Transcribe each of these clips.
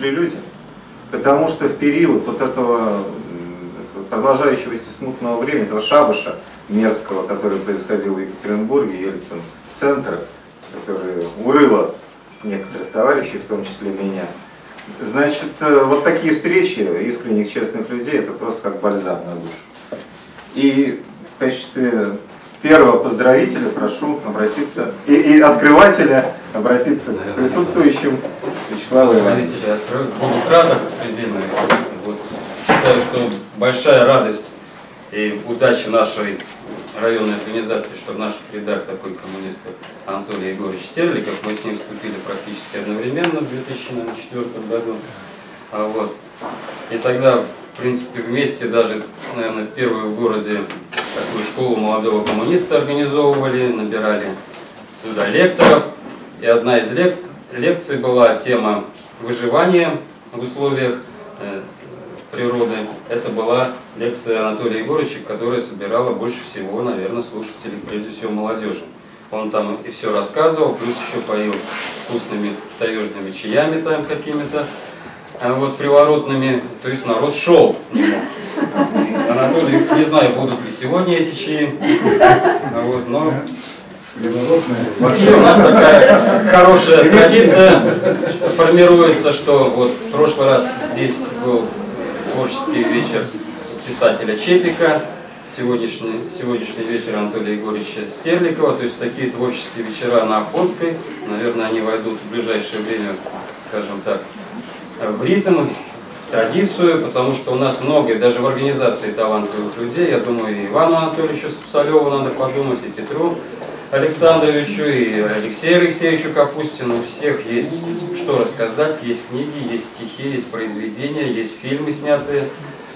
пришли люди. Потому что в период вот этого продолжающегося смутного времени, этого шабаша мерзкого, который происходил в Екатеринбурге, Ельцин-центр, который урыло некоторых товарищей, в том числе меня, Значит, э, вот такие встречи искренних, честных людей, это просто как бальзам на душу. И в качестве первого поздравителя прошу обратиться, и, и открывателя обратиться к присутствующим Вячеславу Ивановичу. Буду краток предельно. Вот, считаю, что большая радость и удача нашей районной организации, что в наших такой коммунист Анатолий Егорович Стерликов. Мы с ним вступили практически одновременно в 2004 году. А вот. И тогда, в принципе, вместе даже, наверное, первую в городе такую школу молодого коммуниста организовывали, набирали туда лекторов. И одна из лек лекций была тема выживания в условиях э, природы. Это была лекция Анатолия Егоровича, которая собирала больше всего, наверное, слушателей, прежде всего молодежи. Он там и все рассказывал, плюс еще поил вкусными таежными чаями там какими-то, а вот приворотными, то есть народ шел. Анатолий, не знаю, будут ли сегодня эти чаи, а вот, но Вообще у нас такая хорошая традиция формируется, что вот в прошлый раз здесь был творческий вечер писателя Чепика, сегодняшний, сегодняшний вечер Анатолия Егоровича Стерликова, то есть такие творческие вечера на Охотской, наверное, они войдут в ближайшее время, скажем так, в ритм, традицию, потому что у нас много, даже в организации талантливых людей, я думаю, и Ивану Анатольевичу Псалеву надо подумать, и Петру Александровичу, и Алексею Алексеевичу Капустину. У всех есть что рассказать, есть книги, есть стихи, есть произведения, есть фильмы снятые.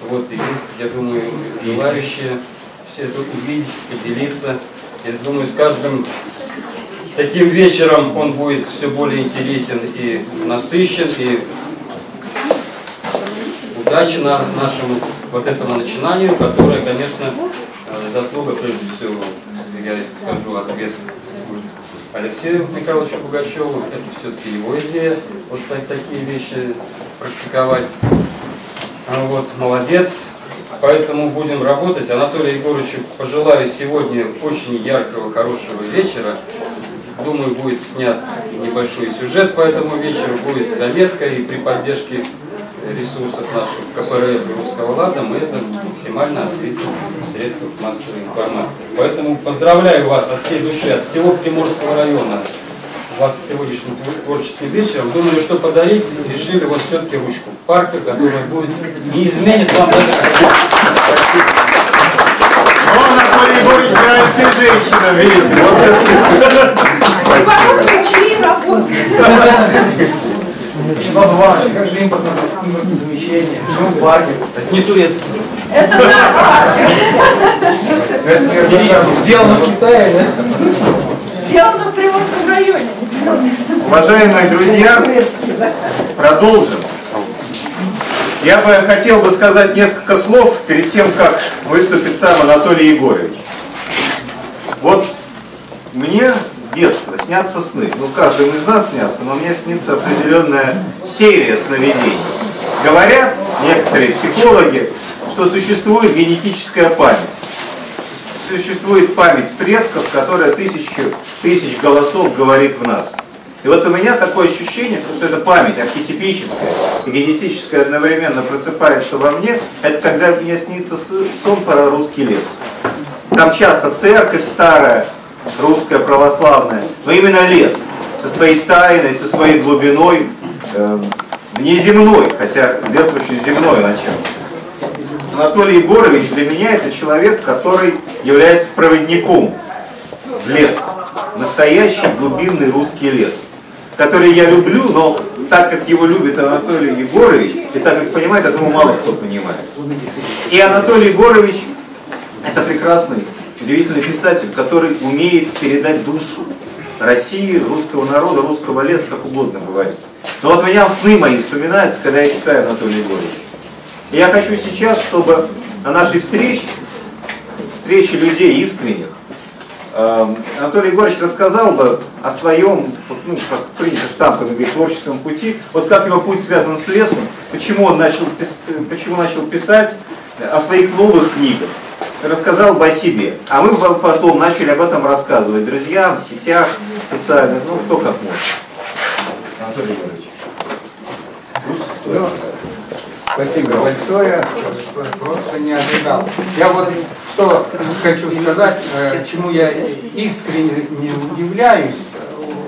Вот, и есть, я думаю, желающие все это увидеть, поделиться. Я думаю, с каждым таким вечером он будет все более интересен и насыщен, и удачи на нашему вот этому начинанию, которое, конечно, э, заслуга прежде всего, я скажу ответ Алексею Михайловичу Пугачеву, это все-таки его идея, вот так, такие вещи практиковать. А вот, молодец. Поэтому будем работать. Анатолию Егоровичу пожелаю сегодня очень яркого, хорошего вечера. Думаю, будет снят небольшой сюжет по этому вечеру, будет заметка и при поддержке ресурсов наших КПРФ и Русского Лада мы это максимально осветим в средствах массовой информации. Поэтому поздравляю вас от всей души, от всего Приморского района вас сегодняшним творческим вечером. Думаю, что подарить решили вот все-таки ручку парка, которая будет не изменит вам даже... Но Анатолий Егорович нравится и женщинам, видите. Вот Ключи работают. Вячеслав Иванович, как же импортное, импортное замещение? Почему парки? Это не турецкий. Это наш парк. Сделано в Китае, да? Сделано в Приморском районе. Уважаемые друзья, продолжим. Я бы хотел бы сказать несколько слов перед тем, как выступит сам Анатолий Егорович. Вот мне детства снятся сны. Ну, каждому из нас снятся, но мне снится определенная серия сновидений. Говорят некоторые психологи, что существует генетическая память. Существует память предков, которая тысячу тысяч голосов говорит в нас. И вот у меня такое ощущение, что это память архетипическая и генетическая одновременно просыпается во мне, это когда мне снится сон про русский лес. Там часто церковь старая, русская православная, но именно лес со своей тайной, со своей глубиной, э, внеземной, хотя лес очень земной начало. Анатолий Егорович для меня это человек, который является проводником в лес настоящий глубинный русский лес, который я люблю, но так как его любит Анатолий Егорович, и так как понимает, этому мало кто понимает. И Анатолий Егорович это прекрасный, удивительный писатель, который умеет передать душу России, русского народа, русского леса, как угодно говорить. Но вот меня сны мои вспоминаются, когда я читаю Анатолия Егоровича. И я хочу сейчас, чтобы на нашей встрече, встрече людей искренних, Эм, Анатолий Егорович рассказал бы о своем, ну, как принято штампами творческом пути, вот как его путь связан с лесом, почему он начал, почему начал писать о своих новых книгах, рассказал бы о себе. А мы потом начали об этом рассказывать друзьям, в сетях социальных, ну, кто как может. Анатолий Егорович. Ну, спасибо большое, просто не ожидал. Я вот что хочу сказать, э, чему я искренне не удивляюсь,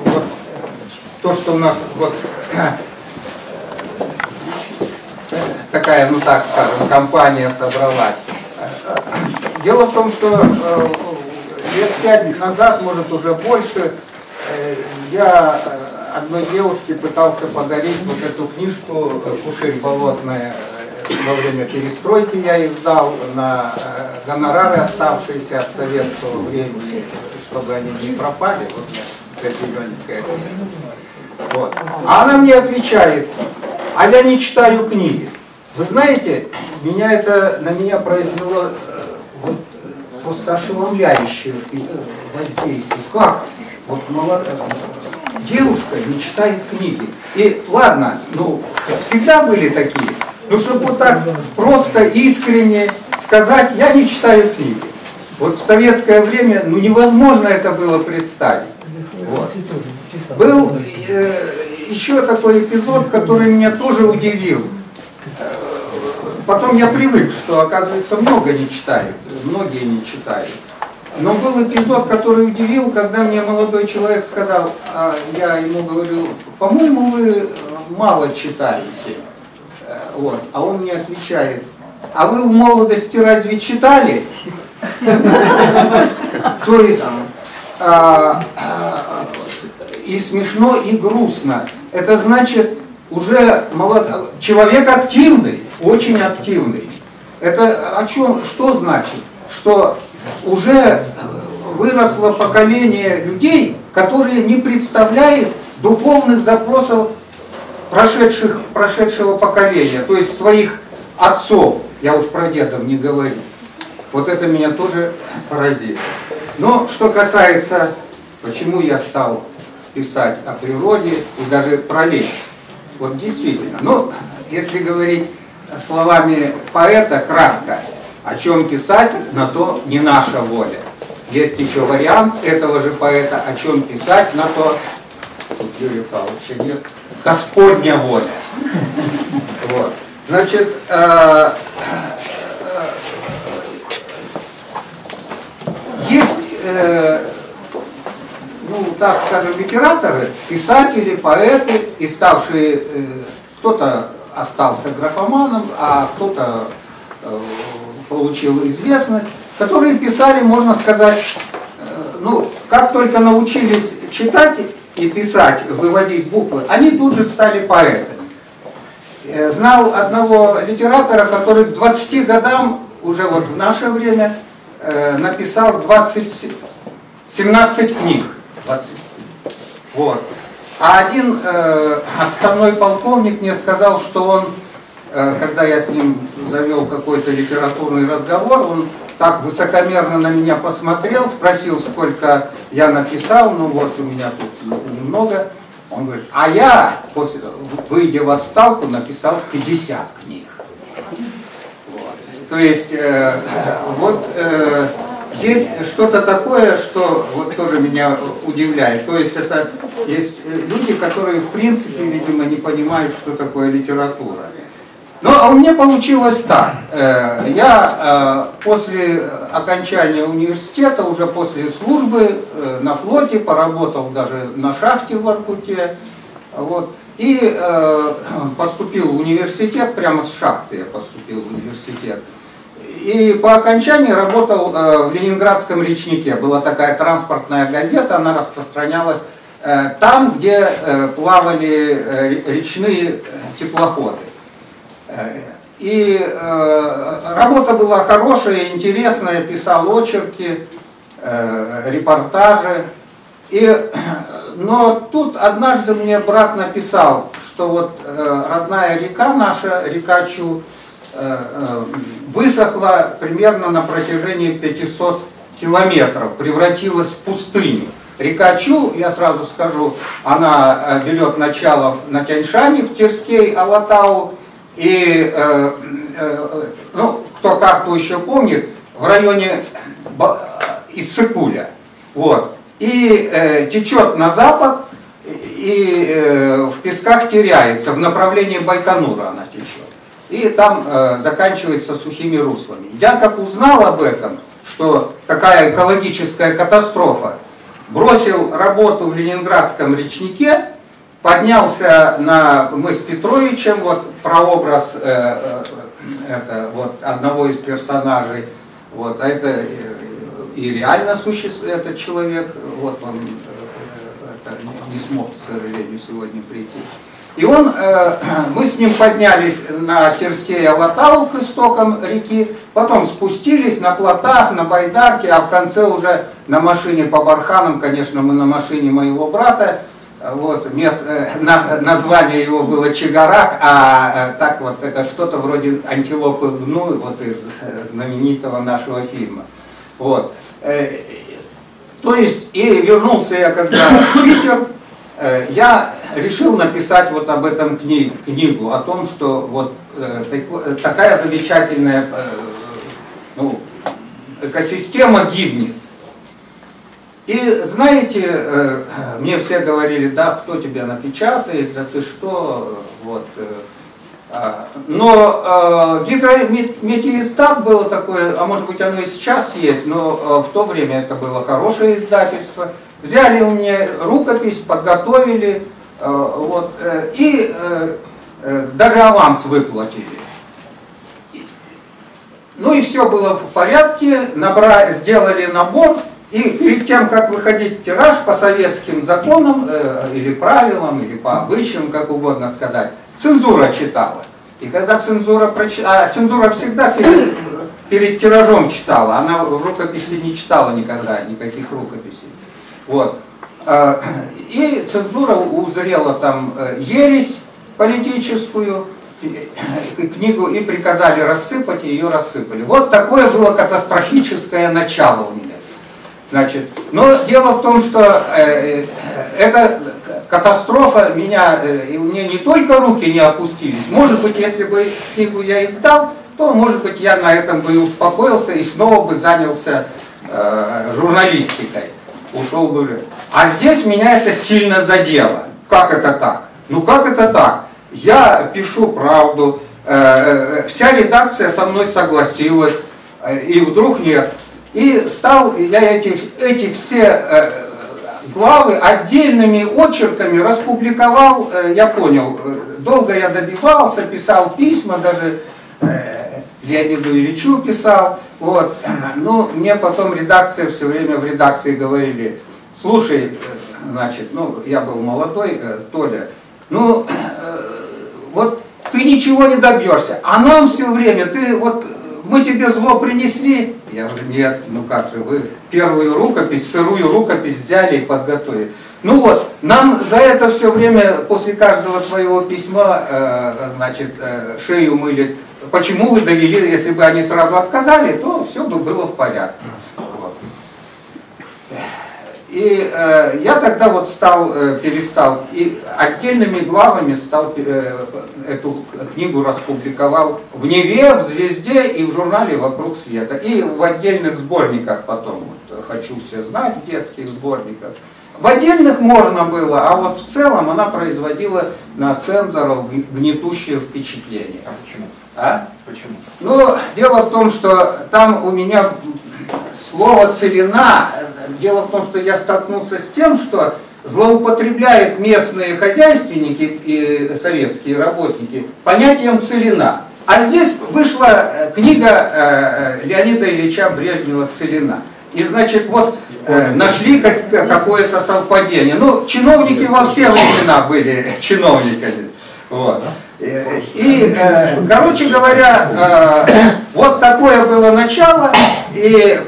вот то, что у нас вот такая, ну так скажем, компания собралась. Дело в том, что э, лет пять назад, может уже больше, э, я одной девушке пытался подарить вот эту книжку «Кушель болотная». Во время перестройки я издал на э, гонорары, оставшиеся от советского времени, чтобы они не пропали. Вот, зелененькая вот. А она мне отвечает, а я не читаю книги. Вы знаете, меня это на меня произвело э, просто ошеломляющее воздействие. Как? Вот молодая, девушка не читает книги. И ладно, ну, всегда были такие. Ну, чтобы вот так просто, искренне сказать, я не читаю книги. Вот в советское время, ну, невозможно это было представить. Вот. Был э, еще такой эпизод, который меня тоже удивил. Э, потом я привык, что, оказывается, много не читают, многие не читают. Но был эпизод, который удивил, когда мне молодой человек сказал, а я ему говорю, по-моему, вы мало читаете. Э, вот. А он мне отвечает, а вы в молодости разве читали? То есть а, а, и смешно, и грустно. Это значит, уже молод... человек активный, очень активный. Это о чем, что значит? Что уже выросло поколение людей, которые не представляют духовных запросов прошедших, прошедшего поколения, то есть своих отцов, я уж про дедов не говорю. Вот это меня тоже поразило. Но что касается, почему я стал писать о природе и даже про лес. Вот действительно, ну, если говорить словами поэта кратко, о чем писать, на то не наша воля. Есть еще вариант этого же поэта, о чем писать, на то, тут Юрия Павловича нет, Господня воля. Вот. Значит, э, э, есть, э, ну, так скажем, литераторы, писатели, поэты, и ставшие, кто-то остался графоманом, а кто-то получил известность, которые писали, можно сказать, э, ну, как только научились читать и писать, выводить буквы, они тут же стали поэтами. Э, знал одного литератора, который к 20 годам, уже вот в наше время, э, написал 20, 17 книг. 20. Вот. А один э, отставной полковник мне сказал, что он когда я с ним завел какой-то литературный разговор, он так высокомерно на меня посмотрел, спросил, сколько я написал, ну вот у меня тут немного. Он говорит, а я, после, выйдя в отставку, написал 50 книг. Вот. То есть, э, вот э, есть что-то такое, что вот тоже меня удивляет. То есть, это есть люди, которые в принципе, видимо, не понимают, что такое литература. Ну, а у меня получилось так. Э, я э, после окончания университета, уже после службы э, на флоте, поработал даже на шахте в Воркуте, вот, и поступил в университет, прямо с шахты я поступил в университет. И по окончании работал в Ленинградском речнике. Была такая транспортная газета, она распространялась там, где плавали речные теплоходы. И э, работа была хорошая, интересная, писал очерки, э, репортажи. И, но тут однажды мне брат написал, что вот э, родная река наша, река Чу, э, э, высохла примерно на протяжении 500 километров превратилась в пустыню. Река Чу, я сразу скажу, она э, берет начало на Тяньшане, в Тирскей, Алатау. И, э, э, ну, кто карту еще помнит, в районе Иссыкуля. Вот. И э, течет на запад, и э, в песках теряется, в направлении Байконура она течет. И там э, заканчивается сухими руслами. Я как узнал об этом, что такая экологическая катастрофа, бросил работу в Ленинградском речнике, поднялся на мы с Петровичем, вот прообраз э, э, это, вот, одного из персонажей, вот, а это э, и реально существует этот человек, вот он э, это, не смог, к сожалению, сегодня прийти. И он, э, мы с ним поднялись на Терские Алатау к истокам реки, потом спустились на плотах, на байдарке, а в конце уже на машине по барханам, конечно, мы на машине моего брата, вот, э, на, название его было Чигарак, а э, так вот это что-то вроде антилопы гну, вот из э, знаменитого нашего фильма. Вот. То есть, и вернулся я когда в Питер, я решил написать вот об этом книг, книгу, о том, что вот такая замечательная ну, экосистема гибнет. И знаете, мне все говорили, да, кто тебя напечатает, да ты что, вот. А, но э, гидрометеистат было такое, а может быть оно и сейчас есть, но в то время это было хорошее издательство – Взяли у меня рукопись, подготовили, э, вот, э, и э, даже аванс выплатили. Ну и все было в порядке, набрали, сделали набор, и перед тем, как выходить тираж по советским законам, э, или правилам, или по обычаям, как угодно сказать, цензура читала. И когда цензура прочитала, а цензура всегда перед, перед тиражом читала, она в рукописи не читала никогда, никаких рукописей. Вот. А, и цензура узрела там э, ересь политическую, книгу и приказали рассыпать, и ее рассыпали. Вот такое было катастрофическое начало у меня. Значит, но дело в том, что э, э эта катастрофа меня, э, у меня не только руки не опустились, может быть, если бы книгу я издал, то, может быть, я на этом бы и успокоился и снова бы занялся э, журналистикой ушел бы. А здесь меня это сильно задело. Как это так? Ну как это так? Я пишу правду, э, э, вся редакция со мной согласилась, э, и вдруг нет. И стал я эти, эти все главы отдельными очерками распубликовал, я понял, долго я добивался, писал письма, даже Леониду Ильичу писал. Вот. Ну, мне потом редакция все время в редакции говорили, слушай, э, значит, ну, я был молодой, э, Толя, ну, э, вот ты ничего не добьешься, а нам все время, ты вот, мы тебе зло принесли. Я говорю, нет, ну как же, вы первую рукопись, сырую рукопись взяли и подготовили. Ну вот, нам за это все время, после каждого твоего письма, э, значит, э, шею мыли почему вы довели, если бы они сразу отказали, то все бы было в порядке. И э, я тогда вот стал, э, перестал, и отдельными главами стал, э, эту книгу распубликовал в Неве, в Звезде и в журнале «Вокруг света». И в отдельных сборниках потом, вот, «Хочу все знать», в детских сборниках. В отдельных можно было, а вот в целом она производила на цензоров гнетущее впечатление. А почему? А? Почему? Ну, дело в том, что там у меня слово «целина», дело в том, что я столкнулся с тем, что злоупотребляют местные хозяйственники и советские работники понятием «целина». А здесь вышла э, книга э, э, Леонида Ильича Брежнева «Целина». И, значит, вот э, нашли как, какое-то совпадение. Ну, чиновники во все времена были чиновниками. Вот. И, э, короче говоря, э, вот такое было начало, и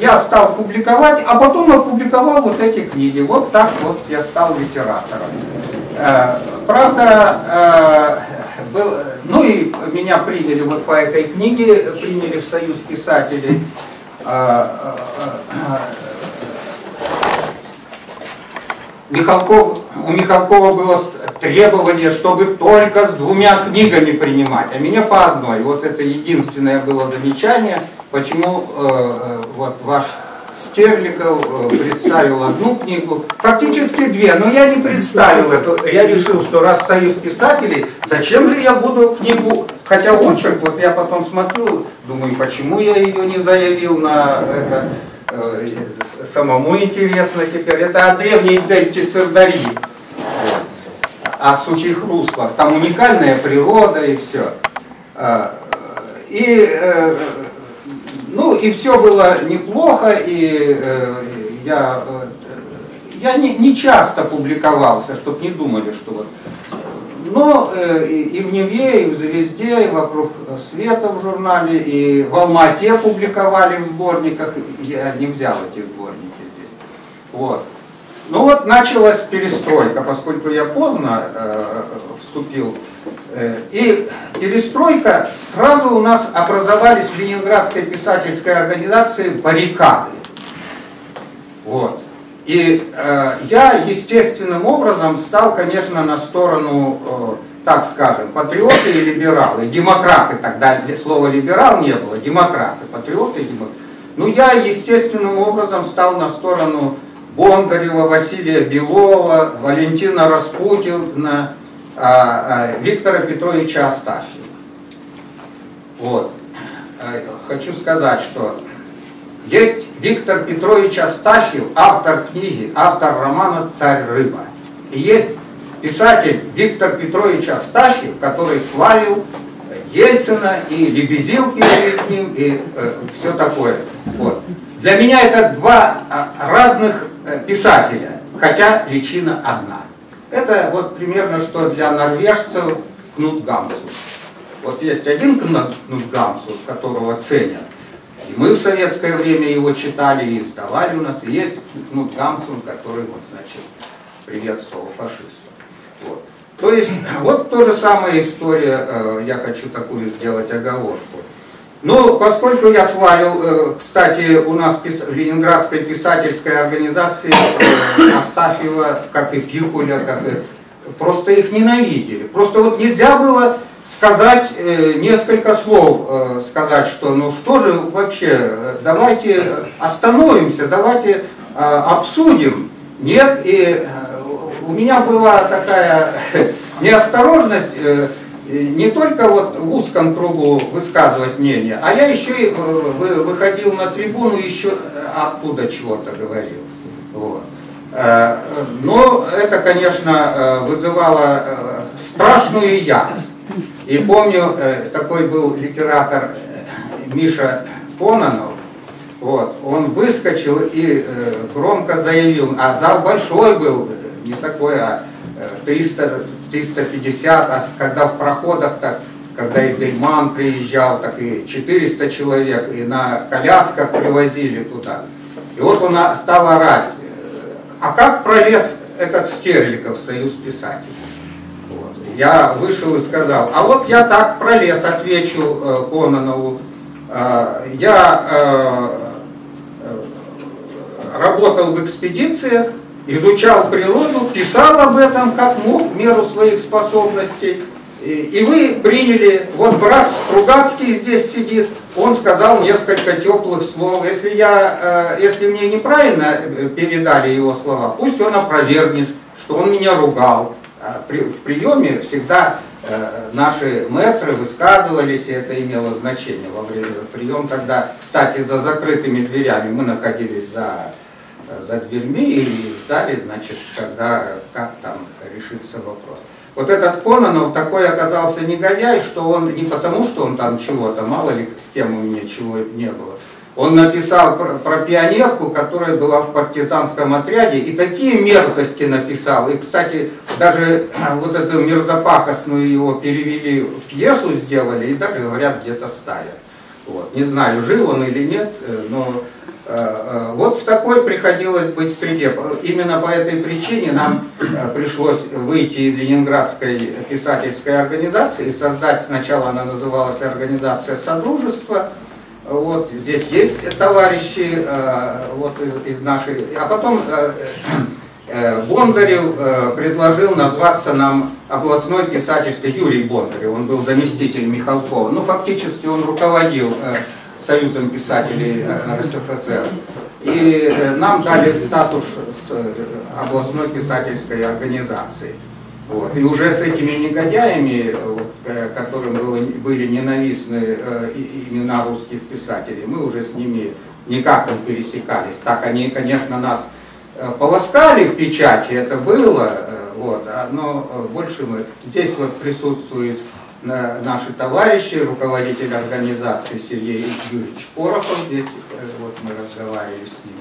я стал публиковать, а потом опубликовал вот эти книги. Вот так вот я стал литератором. Э, правда, был, ну и меня приняли вот по этой книге, приняли в Союз писателей. а, а, Михалков, у Михалкова было требование, чтобы только с двумя книгами принимать, а меня по одной. Вот это единственное было замечание, почему э, э вот ваш Стерликов э, представил одну книгу, фактически две, но я не представил эту. Я решил, что раз Союз писателей, зачем же я буду книгу, хотя очерк, вот я потом смотрю, думаю, почему я ее не заявил на это, самому интересно теперь. Это о древней дельте Сырдарьи, о сухих руслах. Там уникальная природа и все. А, и э, ну и все было неплохо, и э, я, э, я не, не часто публиковался, чтобы не думали, что вот... Но э, и, в Неве, и в Звезде, и вокруг света в журнале, и в Алмате публиковали в сборниках, я не взял эти сборники здесь. Вот. Ну вот началась перестройка, поскольку я поздно э, вступил Э, и перестройка, сразу у нас образовались в Ленинградской писательской организации баррикады. Вот. И э, я естественным образом стал, конечно, на сторону, э, так скажем, патриоты и либералы, демократы тогда, слова либерал не было, демократы, патриоты и демократы. Ну, я естественным образом стал на сторону Бондарева, Василия Белова, Валентина Распутина, а, а, Виктора Петровича Астафьева. Вот. Э, хочу сказать, что есть Виктор Петрович Астафьев, автор книги, автор романа «Царь рыба». И есть писатель Виктор Петрович Астафьев, который славил Ельцина и лебезил перед ним и э, все такое. Вот. Для меня это два а, разных э, писателя, хотя личина одна. Это вот примерно что для норвежцев Кнут Гамсу. Вот есть один Кнут Гамсу, которого ценят. И мы в советское время его читали и издавали у нас. И есть Кнут Гамсун, который вот, значит, приветствовал фашистов. Вот. То есть, вот то же самая история, э, я хочу такую сделать оговорку. Ну, поскольку я славил, э, кстати, у нас в Ленинградской писательской организации э, Астафьева, как и Пикуля, как и... Просто их ненавидели. Просто вот нельзя было сказать э, несколько слов, сказать, что ну что же вообще, давайте остановимся, давайте обсудим. Нет, и у меня была такая неосторожность не только вот в узком кругу высказывать мнение, а я еще и э, выходил на трибуну, еще оттуда чего-то говорил. Вот. Э, но это, конечно, э, вызывало страшную ярость. И помню, такой был литератор Миша Кононов, вот, он выскочил и громко заявил, а зал большой был, не такой, а 300, 350, а когда в проходах так, когда и Дельман приезжал, так и 400 человек, и на колясках привозили туда. И вот он стал орать, а как пролез этот Стерликов в Союз писателей? Я вышел и сказал, а вот я так пролез, отвечу э, Кононову. Э, я э, э, работал в экспедициях, изучал природу, писал об этом как мог, в меру своих способностей. И вы приняли, вот брат Стругацкий здесь сидит, он сказал несколько теплых слов. Если, я, э, если мне неправильно э, передали его слова, пусть он опровергнет, что он меня ругал. А в приеме всегда э, наши мэтры высказывались, и это имело значение во время приема. Тогда, кстати, за закрытыми дверями мы находились за за дверьми и ждали, значит, когда, как там решится вопрос. Вот этот Кононов такой оказался негодяй, что он не потому, что он там чего-то, мало ли с кем у меня чего не было. Он написал про, про пионерку, которая была в партизанском отряде, и такие мерзости написал. И, кстати, даже вот эту мерзопакостную его перевели, пьесу сделали, и даже, говорят, где-то ставят. Вот. Не знаю, жил он или нет, э, но Э, э, вот в такой приходилось быть среде. Именно по этой причине нам пришлось выйти из Ленинградской писательской организации и создать, сначала она называлась Организация Содружества, Вот здесь есть товарищи э, вот из, из нашей... А потом э, э, Бондарев предложил назваться нам областной писательской Юрий Бондарев. Он был заместитель Михалкова. Ну, фактически он руководил Союзом писателей РСФСР. И нам дали статус областной писательской организации. Вот. И уже с этими негодяями, э, которым было, были ненавистны э, имена русских писателей, мы уже с ними никак не пересекались. Так они, конечно, нас э, полоскали в печати, это было, вот, а, но больше мы... Здесь вот присутствуют наши товарищи, руководитель организации Сергей Юрьевич Порохов, здесь вот мы разговаривали с ним.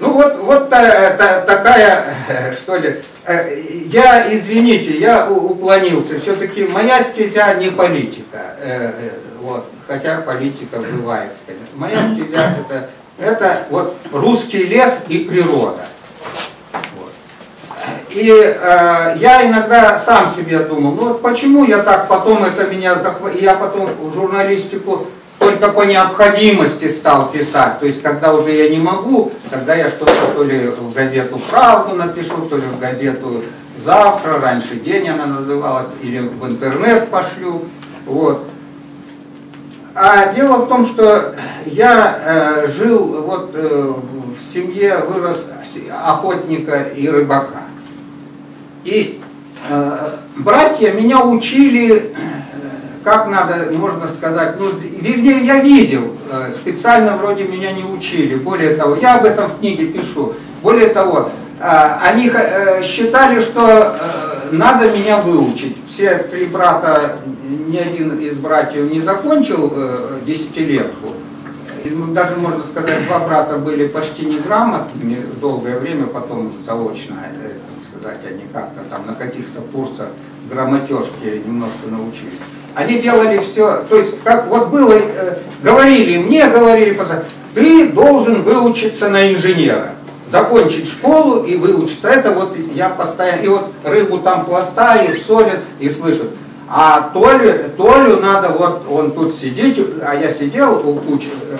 Ну вот, вот та, та, такая, что ли, э, я, извините, я уклонился, все-таки моя стезя не политика, э, э, вот, хотя политика врывается, конечно. Моя стезя это, это вот русский лес и природа. И э, я иногда сам себе думал, ну вот почему я так потом это меня захватило, я потом журналистику только по необходимости стал писать. То есть, когда уже я не могу, тогда я что-то то ли в газету «Правду» напишу, то ли в газету «Завтра», раньше день она называлась, или в интернет пошлю. Вот. А дело в том, что я э, жил вот э, в семье, вырос охотника и рыбака. И э, братья меня учили как надо, можно сказать, ну, вернее, я видел, э, специально вроде меня не учили, более того, я об этом в книге пишу, более того, э, они э, считали, что надо меня выучить. Все три брата, ни один из братьев не закончил десятилетку, даже, можно сказать, два брата были почти неграмотными долгое время, потом заочно, так сказать, они как-то там на каких-то курсах грамотежки немножко научились. Они делали все, то есть как вот было, э, говорили, мне говорили, ты должен выучиться на инженера, закончить школу и выучиться. Это вот я постоянно, и вот рыбу там пластают, солят и слышат. А Толю, Толю надо вот, он тут сидеть, а я сидел у кучи, э,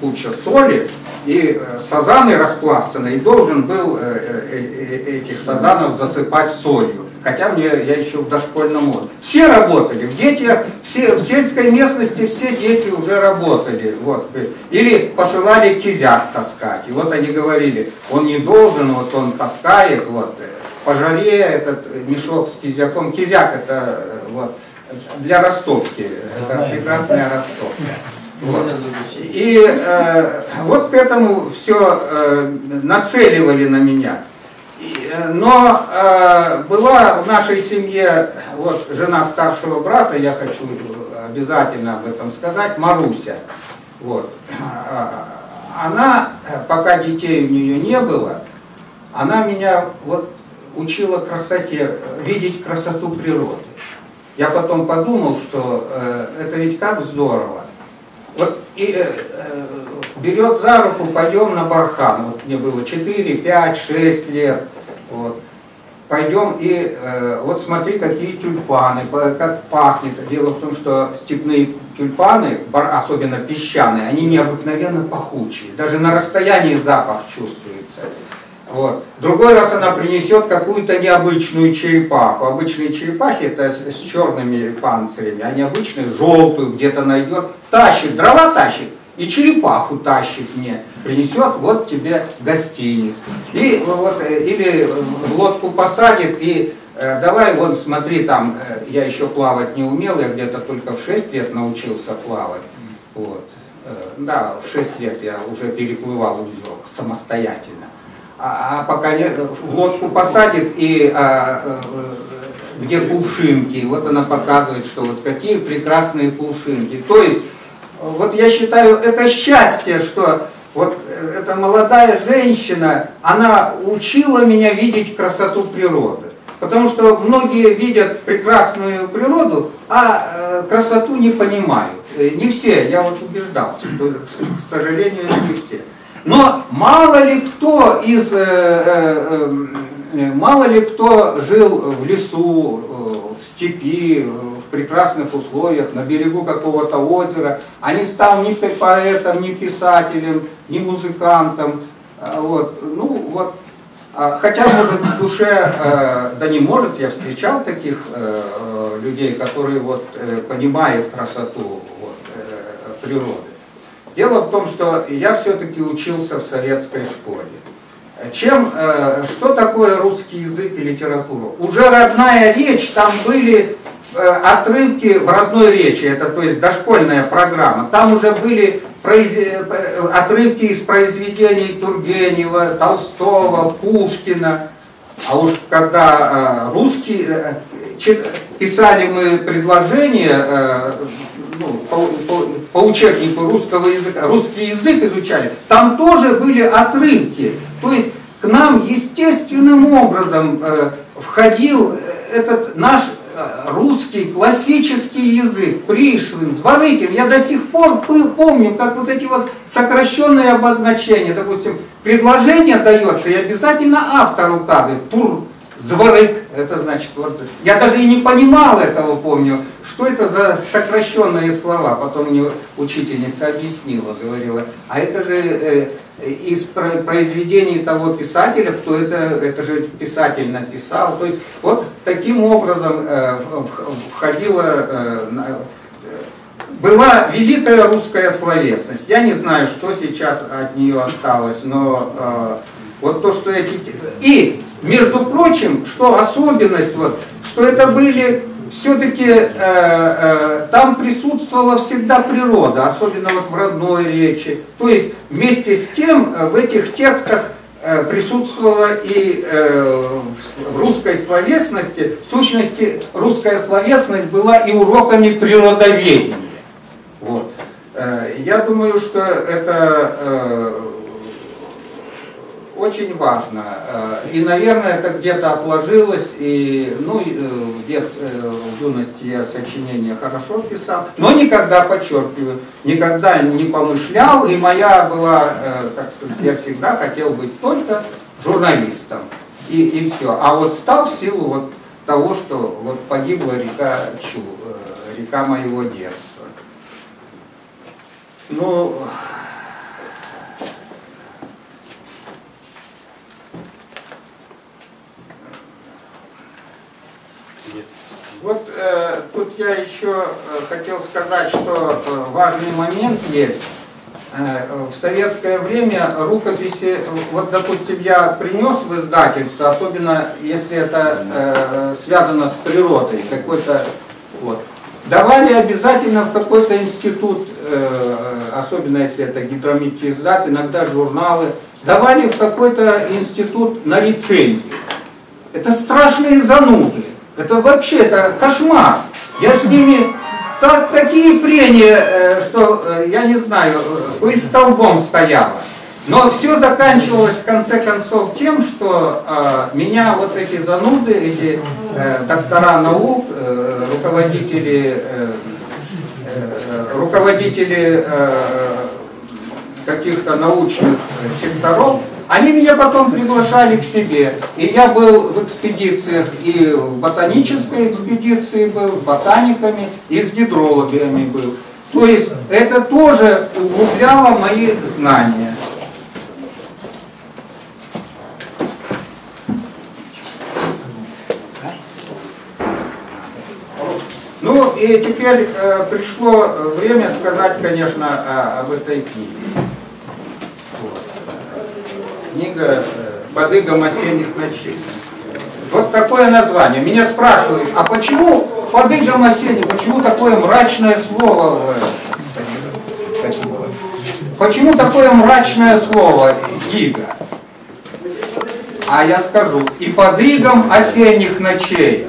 куча соли, и э, сазаны распластанные, и должен был этих сазанов засыпать солью хотя мне я еще в дошкольном возрасте. Все работали, в детях, все, в сельской местности все дети уже работали. Вот. Или посылали кизяк таскать. И вот они говорили, он не должен, вот он таскает, вот, по жаре этот мешок с кизяком. Кизяк это вот, для растопки, это прекрасная растопка. Вот. И э, вот к этому все э, нацеливали на меня. Но э, была в нашей семье вот жена старшего брата, я хочу обязательно об этом сказать, Маруся. Вот. Она, пока детей у нее не было, она меня вот учила красоте, видеть красоту природы. Я потом подумал, что э, это ведь как здорово. Вот и э, э берет за руку, пойдем на бархан. Вот мне было 4, 5, 6 лет. Вот. Пойдем и э, вот смотри, какие тюльпаны, как пахнет. Дело в том, что степные тюльпаны, особенно песчаные, они необыкновенно пахучие. Даже на расстоянии запах чувствуется. Вот. Другой раз она принесет какую-то необычную черепаху. Обычные черепахи это с, с черными панцирями, а необычные желтую где-то найдет. Тащит, дрова тащит и черепаху тащит мне, принесет, вот тебе гостиниц. И вот, э, или в лодку посадит и э, давай, вон смотри, там, э, я еще плавать не умел, я где-то только в 6 лет научился плавать. Вот. Да, в 6 лет я уже переплывал узел самостоятельно. А, а пока не, в лодку посадит и а, где кувшинки, вот она показывает, что вот какие прекрасные кувшинки. То есть вот я считаю, это счастье, что вот э, эта молодая женщина, она учила меня видеть красоту природы. Потому что многие видят прекрасную природу, а э, красоту не понимают. Э, не все, я вот убеждался, что, к сожалению, не все. Но мало ли кто из, мало ли кто жил в лесу, в степи, в прекрасных условиях, на берегу какого-то озера. А стал ни поэтом, ни писателем, ни музыкантом. А, вот, ну, вот. А, хотя, может, в душе, э, да не может, я встречал таких э, э, людей, которые вот понимают красоту вот, природы. Дело в том, что я все-таки учился в советской школе. Чем, э, что такое русский язык и литература? Уже родная речь, там были э, отрывки в родной речи, это то есть дошкольная программа. Там уже были произ... Э, отрывки из произведений Тургенева, Толстого, Пушкина. А уж когда русские писали мы предложения ну, по, по, по учебнику русского языка, русский язык изучали, там тоже были отрывки. То есть к нам естественным образом э, входил э, этот наш э, русский классический язык, Пришвин, Зворыкин. Я до сих пор помню, как вот эти вот сокращенные обозначения, допустим, предложение дается, и обязательно автор указывает, тур, Зворык, это значит, вот, я даже и не понимал этого, помню, что это за сокращенные слова. Потом мне учительница объяснила, говорила, а это же э, из произведений того писателя, кто это, это же писатель написал. То есть вот таким образом э, входила, э, была великая русская словесность. Я не знаю, что сейчас от нее осталось, но э, вот то, что эти... И, между прочим, что особенность, вот, что это были все-таки э, э, там присутствовала всегда природа, особенно вот в родной речи. То есть вместе с тем э, в этих текстах э, присутствовала и э, в русской словесности, в сущности русская словесность была и уроками природоведения. Вот. Э, я думаю, что это э, очень важно. Э, и, наверное, это где-то отложилось. И, ну, э, в, дет, э, в юности я сочинения хорошо писал, но никогда, подчеркиваю, никогда не помышлял. И моя была, как сказать, я всегда хотел быть только журналистом. И, и все. А вот стал в силу вот того, что вот погибла река Чу, река моего детства. Ну, Вот э, тут я еще э, хотел сказать, что э, важный момент есть. Э, в советское время рукописи, вот допустим, я принес в издательство, особенно если это э, связано с природой, какой-то вот, давали обязательно в какой-то институт, э, особенно если это гидрометризат, иногда журналы, давали в какой-то институт на рецензию. Это страшные зануды. Это вообще, это кошмар. Я с ними так, такие прения, э, что, э, я не знаю, пыль столбом стояла. Но все заканчивалось в конце концов тем, что э, меня вот эти зануды, эти э, доктора наук, э, руководители, э, э, руководители э, каких-то научных секторов, они меня потом приглашали к себе. И я был в экспедициях, и в ботанической экспедиции был, с ботаниками, и с гидрологами был. То есть это тоже углубляло мои знания. Ну и теперь э, пришло время сказать, конечно, о, об этой книге книга «Подыгом осенних ночей». Вот такое название. Меня спрашивают, а почему «Подыгом осенних», почему такое мрачное слово? Почему такое мрачное слово «иго»? А я скажу, и под игом осенних ночей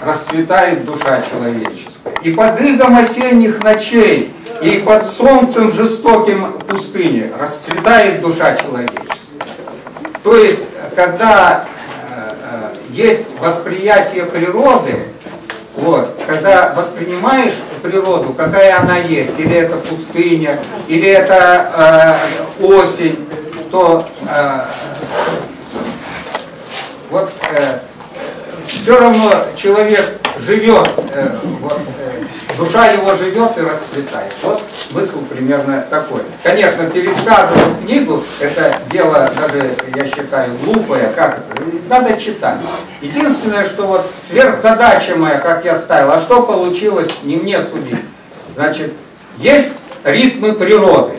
расцветает душа человеческая. И под игом осенних ночей, и под солнцем жестоким пустыни расцветает душа человеческая. То есть, когда э, э, есть восприятие природы, вот, когда воспринимаешь природу, какая она есть, или это пустыня, или это э, осень, то э, вот э, все равно человек живет, э, вот, э, душа его живет и расцветает. Вот смысл примерно такой. Конечно, пересказывать книгу, это дело даже, я считаю, глупое, как это, надо читать. Единственное, что вот сверхзадача моя, как я ставил, а что получилось, не мне судить. Значит, есть ритмы природы.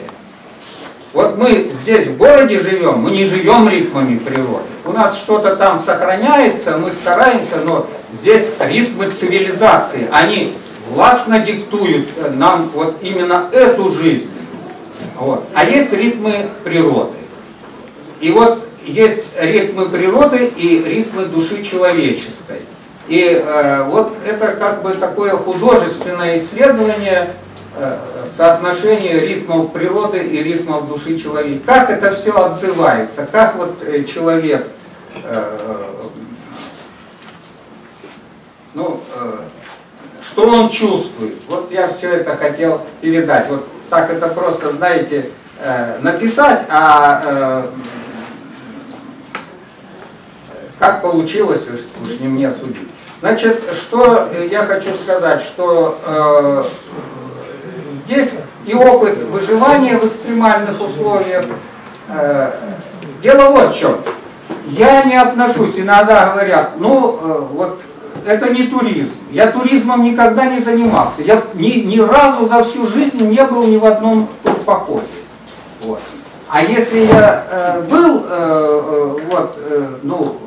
Вот мы здесь в городе живем, мы не живем ритмами природы. У нас что-то там сохраняется, мы стараемся, но здесь ритмы цивилизации, они властно диктуют нам вот именно эту жизнь. Вот. А есть ритмы природы. И вот есть ритмы природы и ритмы души человеческой. И э, вот это как бы такое художественное исследование э, соотношения ритмов природы и ритмов души человека. Как это все отзывается, как вот э, человек, э, ну, что он чувствует. Вот я все это хотел передать. Вот так это просто, знаете, написать, а как получилось, уж не мне судить. Значит, что я хочу сказать, что здесь и опыт выживания в экстремальных условиях. Э, дело вот в чем. Я не отношусь, иногда говорят, ну э, вот это не туризм. Я туризмом никогда не занимался. Я ни, ни разу за всю жизнь не был ни в одном походе. Вот. А если я э, был, э, э, вот, э, ну,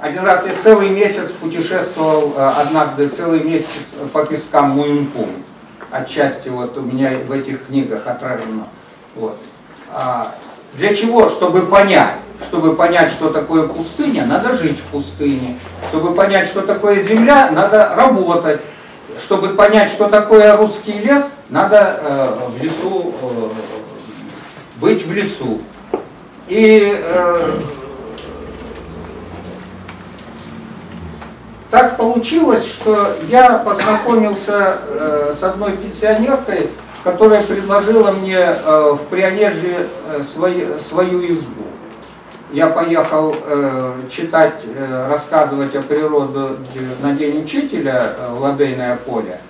один раз я целый месяц путешествовал, э, однажды целый месяц по пескам Муинпум. Отчасти вот у меня в этих книгах отражено. Вот. А для чего? Чтобы понять. Чтобы понять, что такое пустыня, надо жить в пустыне. Чтобы понять, что такое земля, надо работать. Чтобы понять, что такое русский лес, надо э, в лесу э, быть в лесу. И э, так получилось, что я познакомился э, с одной пенсионеркой, которая предложила мне э, в Прионежье э, свою, свою избу. Я поехал э, читать, э, рассказывать о природе на День учителя э, в Ладейное поле.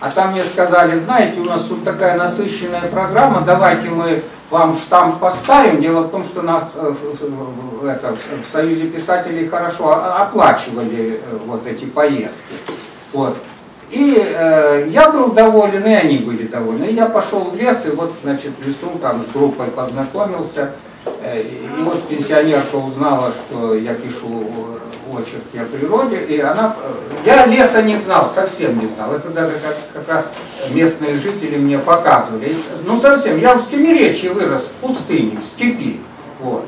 А там мне сказали, знаете, у нас тут такая насыщенная программа, давайте мы вам штамп поставим. Дело в том, что нас э, это, в Союзе писателей хорошо оплачивали э, вот эти поездки. Вот. И э, я был доволен, и они были довольны. И я пошел в лес, и вот, значит, в лесу там с группой познакомился. Э, и вот пенсионерка узнала, что я пишу очерки о природе, и она... Я леса не знал, совсем не знал. Это даже как, как раз местные жители мне показывали. Ну, совсем. Я в Семиречье вырос, в пустыне, в степи. Вот.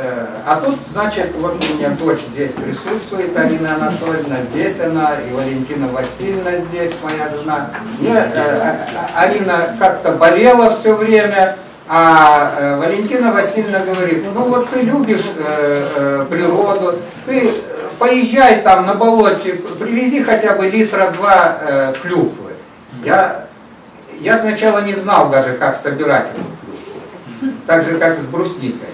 Э, а тут, значит, вот у меня дочь здесь присутствует, Арина Анатольевна, здесь она, и Валентина Васильевна здесь, моя жена. Мне, э, э, Арина как-то болела все время, а э, Валентина Васильевна говорит, ну вот ты любишь э, э, природу, ты поезжай там на болоте, привези хотя бы литра два э, клюквы. Я, я сначала не знал даже, как собирать эту клюкву, так же, как с брусникой.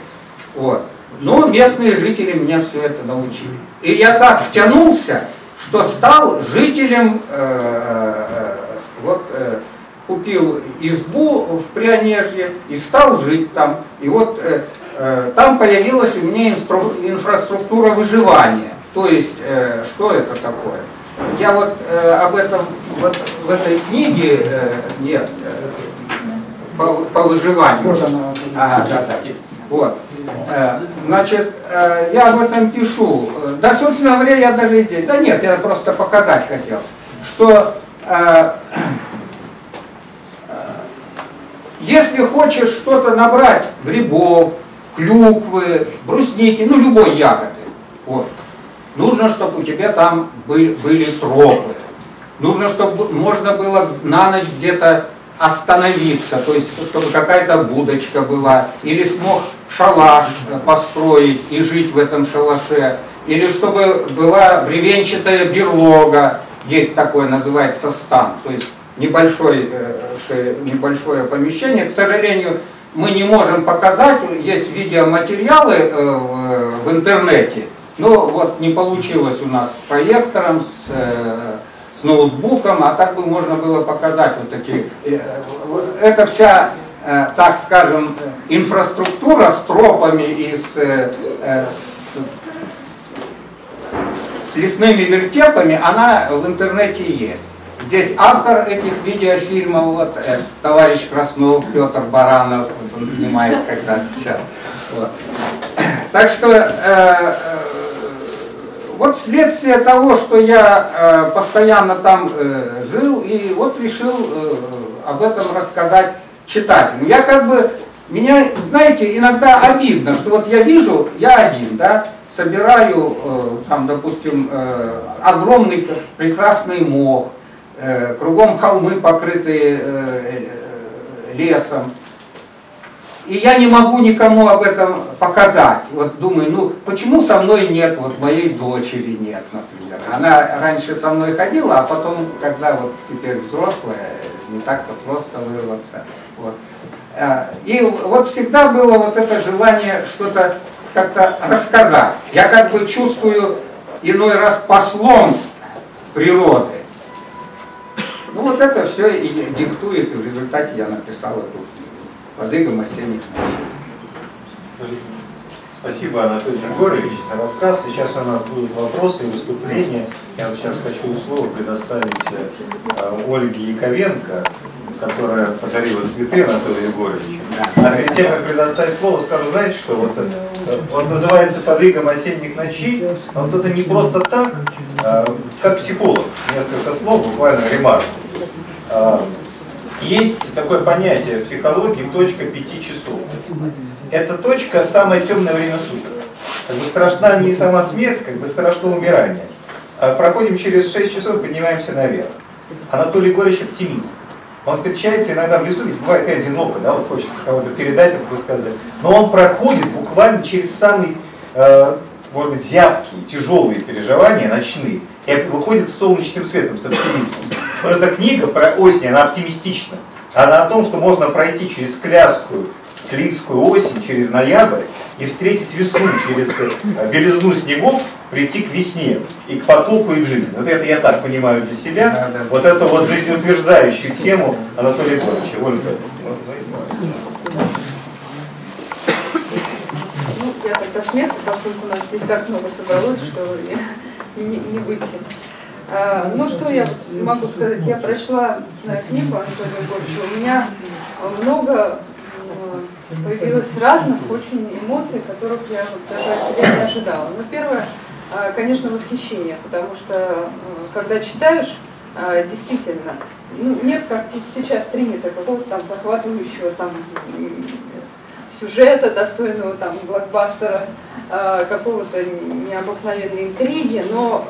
Вот. Но местные жители меня все это научили. И я так втянулся, что стал жителем э, э, вот, э, купил избу в Прионежье и стал жить там. И вот э, э, там появилась у меня инстру, инфраструктура выживания. То есть, э, что это такое? Я вот э, об этом вот, в этой книге, э, нет, э, по, по выживанию. Вот она. Ага, да, да. Вот. Э, значит, э, я об этом пишу. Да, собственно говоря, я даже здесь. Да нет, я просто показать хотел, что если хочешь что-то набрать, грибов, клюквы, брусники, ну любой ягоды, вот, нужно, чтобы у тебя там были, были тропы. Нужно, чтобы можно было на ночь где-то остановиться, то есть, чтобы какая-то будочка была, или смог шалаш построить и жить в этом шалаше, или чтобы была бревенчатая берлога, есть такое, называется стан, то есть небольшой, э, небольшое помещение. К сожалению, мы не можем показать, есть видеоматериалы э, в интернете, Ну вот не получилось у нас с проектором, с, э, с ноутбуком, а так бы можно было показать вот такие. Это вся, так скажем, инфраструктура с тропами и с, с, с лесными вертепами, она в интернете есть. Здесь автор этих видеофильмов, вот, э, товарищ Краснов, Петр Баранов, вот он снимает как раз сейчас. Вот. Так что э, э, вот следствие того, что я э, постоянно там э, жил, и вот решил э, об этом рассказать читателям. Я как бы, меня, знаете, иногда обидно, что вот я вижу, я один, да, собираю, э, там, допустим, э, огромный прекрасный мох, кругом холмы, покрытые э, э, лесом, и я не могу никому об этом показать. Вот думаю, ну почему со мной нет, вот моей дочери нет, например. Она раньше со мной ходила, а потом, когда вот теперь взрослая, не так-то просто вырваться. Вот. И вот всегда было вот это желание что-то как-то рассказать. Я как бы чувствую иной раз послом природы. Ну вот это все и диктует, и в результате я написал эту книгу. Ладыга Масеник. Спасибо, Анатолий Григорьевич, за рассказ. Сейчас у нас будут вопросы и выступления. Я вот сейчас хочу слово предоставить э, Ольге Яковенко, которая подарила цветы Анатолию Егоровичу. А перед тем, как предоставить слово, скажу, знаете что, вот, э, вот называется «Подвигом осенних ночей», но вот это не просто так, а, как психолог, несколько слов, буквально ремарку. А, Есть такое понятие в психологии «точка пяти часов». Эта точка – самое темное время суток. Как бы страшна не сама смерть, как бы страшно умирание. А проходим через 6 часов, поднимаемся наверх. Анатолий Егорович оптимист. Он встречается иногда в лесу, ведь бывает и одиноко, да, вот хочется кого-то передать, как вы сказали. Но он проходит буквально через самые, э, может быть, зябкие, тяжелые переживания, ночные, и выходит с солнечным светом, с оптимизмом. Вот эта книга про осень, она оптимистична. Она о том, что можно пройти через скляскую, склизкую осень, через ноябрь и встретить весну через э, белизну снегов, прийти к весне и к потоку и к жизни. Вот это я так понимаю для себя. Да, да. Вот эту вот жизнеутверждающую тему Анатолия Егоровича. Ольга. Ну, я тогда с места, поскольку у нас здесь так много собралось, что не, не выйти. А, ну, что я могу сказать? Я прочла э, книгу Анатолия Егоровича. У меня много э, появилось разных очень эмоций, которых я вот даже от себя не ожидала. Ну, первое, а, конечно, восхищение, потому что э, когда читаешь, действительно, ну, нет, как сейчас принято, какого-то там захватывающего там сюжета, достойного там блокбастера, э, какого-то не- необыкновенной интриги, но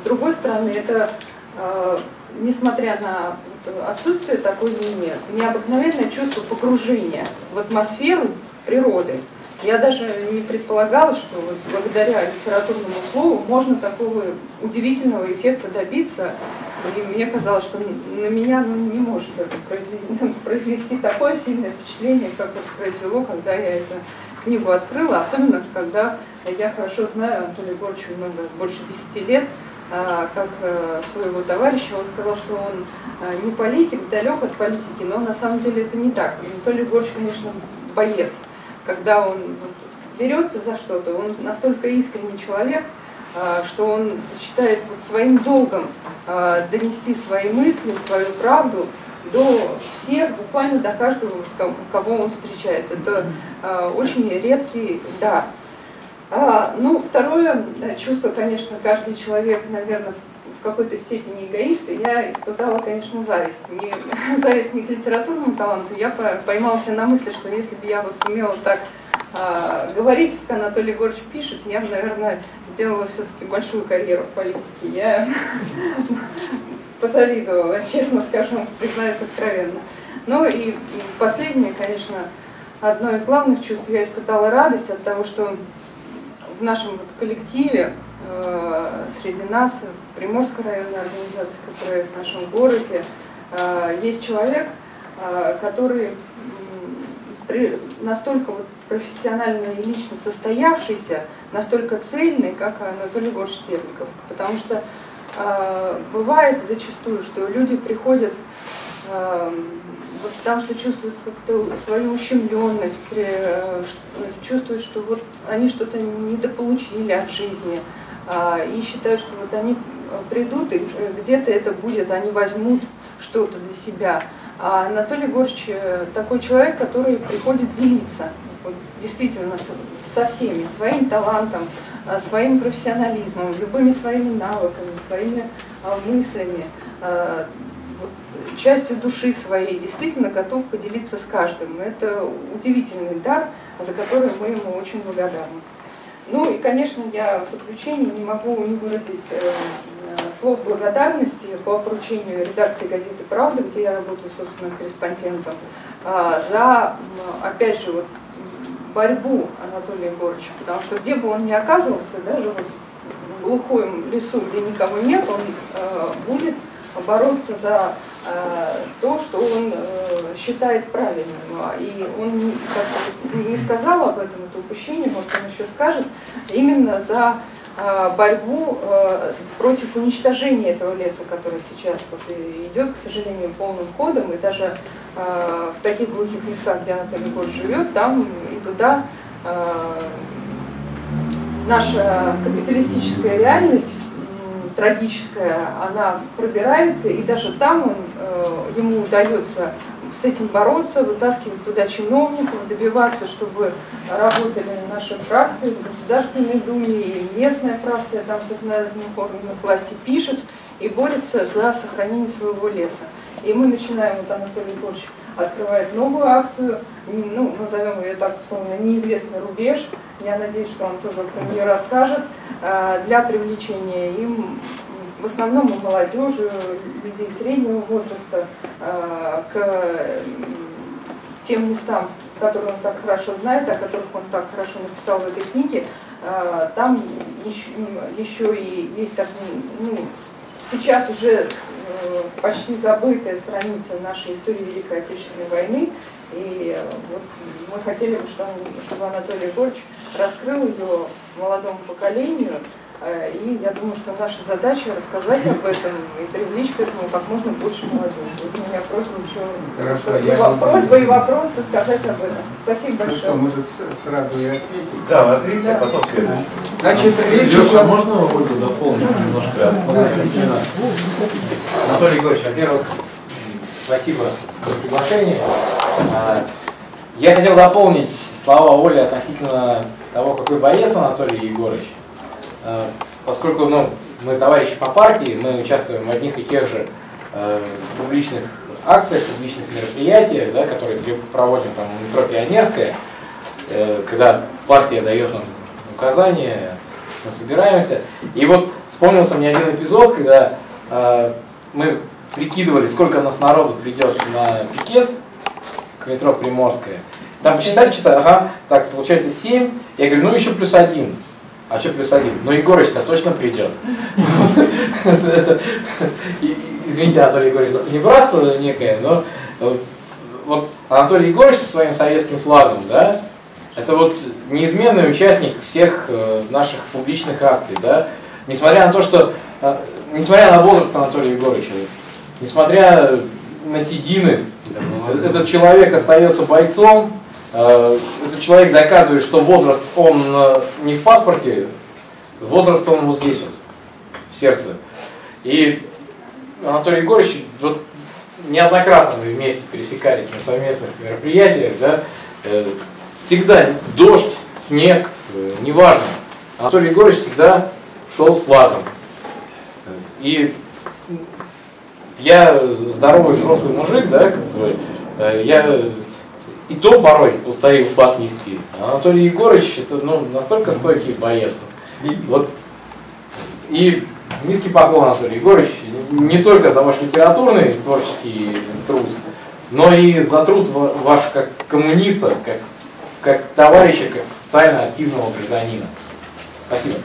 с другой стороны, это, э, несмотря на отсутствие такой линии, необыкновенное чувство погружения в атмосферу природы. Я даже не предполагала, что вот благодаря литературному слову можно такого удивительного эффекта добиться. И мне казалось, что на меня ну, не может это произвести, произвести такое сильное впечатление, как это произвело, когда я эту книгу открыла, особенно когда я хорошо знаю Анатолия Егоровича много, больше 10 лет, а, как э, своего товарища, он сказал, что он э, не политик, далек от политики, но на самом деле это не так. Анатолий Егорович, конечно, боец. Когда он вот берется за что-то, он настолько искренний человек, что он считает своим долгом а, донести свои мысли, свою правду до всех, буквально до каждого, кого он встречает. Это а, очень редкий дар. А, ну, второе э, чувство, конечно, каждый человек, наверное, в какой-то степени эгоист, и я испытала, конечно, зависть. Не, зависть не к литературному таланту, я по- поймала себя на мысли, что если бы я вот умела так а, говорить, как Анатолий Егорович пишет, я бы, наверное, сделала все-таки большую карьеру в политике. Я позавидовала, честно скажем, признаюсь откровенно. Ну и последнее, конечно, одно из главных чувств, я испытала радость от того, что в нашем вот коллективе, э, среди нас, в Приморской районной организации, которая в нашем городе, э, есть человек, э, который при, настолько вот профессионально и лично состоявшийся, настолько цельный, как Анатолий Егорович Стерликов. Потому что э, бывает зачастую, что люди приходят э, вот потому что чувствуют как-то свою ущемленность, при, э, чувствуют, что вот они что-то недополучили от жизни, э, и считают, что вот они придут, и э, где-то это будет, они возьмут что-то для себя. А Анатолий Егорович э, такой человек, который приходит делиться вот, действительно со всеми, своим талантом, э, своим профессионализмом, любыми своими навыками, своими мыслями, вот, частью души своей, действительно готов поделиться с каждым. Это удивительный дар, за который мы ему очень благодарны. Ну и, конечно, я в заключении не могу не выразить э, слов благодарности по поручению редакции газеты «Правда», где я работаю, собственно, корреспондентом, э, за, опять же, вот, борьбу Анатолия Егоровича, потому что где бы он ни оказывался, даже вот в глухом лесу, где никого нет, он э, будет бороться за э, то, что он э, считает правильным. И он как не сказал об этом, это упущение, может он еще скажет, именно за э, борьбу э, против уничтожения этого леса, который сейчас вот идет, к сожалению, полным ходом, и даже в таких глухих местах, где Анатолий Егорович живет, там и туда э, наша капиталистическая реальность трагическая, она пробирается, и даже там он, э, ему удается с этим бороться, вытаскивать туда чиновников, добиваться, чтобы работали наши фракции в Государственной Думе, и местная фракция там в законодательных органах власти пишет и борется за сохранение своего леса. И мы начинаем, вот Анатолий Егорович открывает новую акцию, ну, назовем ее так условно, неизвестный рубеж. Я надеюсь, что он тоже про нее расскажет, э, для привлечения им в основном молодежи, людей среднего возраста, э, к тем местам, которые он так хорошо знает, о которых он так хорошо написал в этой книге, э, там еще, еще и есть так, ну, сейчас уже почти забытая страница нашей истории Великой Отечественной войны. И вот мы хотели бы, чтобы Анатолий Егорович раскрыл ее молодому поколению, Э, и я думаю, что наша задача рассказать об этом и привлечь к этому как можно больше молодежи. Вот у меня просьба еще Хорошо, и, я просьба и вопрос рассказать об этом. Спасибо ну большое. Что, может сразу и ответить? Да, ответьте, да. а потом следующий. Значит, речь Леша, а можно Ольгу дополнить немножко? Анатолий Егорович, во-первых, спасибо за приглашение. А, я хотел дополнить слова Оли относительно того, какой боец Анатолий Егорович. Э, поскольку ну, мы товарищи по партии, мы участвуем в одних и тех же э, публичных акциях, публичных мероприятиях, да, которые проводим там в метро Пионерское, э, когда партия дает нам указания, мы собираемся. И вот вспомнился мне один эпизод, когда мы прикидывали, сколько нас народу придет на пикет к метро Приморское. Там посчитали, что-то, ага, так, получается 7. Я говорю, ну еще плюс один. А что плюс один? Ну Егорыч-то точно придет. Извините, Анатолий Егорович, не братство некое, но вот Анатолий Егорович со своим советским флагом, да, это вот неизменный участник всех э, наших публичных акций, да, несмотря на то, что, э, несмотря на возраст Анатолия Егоровича, несмотря на седины, этот человек остается бойцом, Э, этот человек доказывает, что возраст он э, не в паспорте, возраст он вот здесь вот, в сердце. И Анатолий Егорович, вот неоднократно мы вместе пересекались на совместных мероприятиях, да, э, всегда дождь, снег, неважно. Анатолий Егорович всегда шел с флагом. И я здоровый взрослый мужик, да, как бы, я и то порой устаю флаг нести. А Анатолий Егорович это ну, настолько стойкий боец. Вот, и низкий поклон, Анатолий Егорович, не только за ваш литературный творческий труд, но и за труд ваш как коммуниста, как, как товарища, как социально активного гражданина. Спасибо.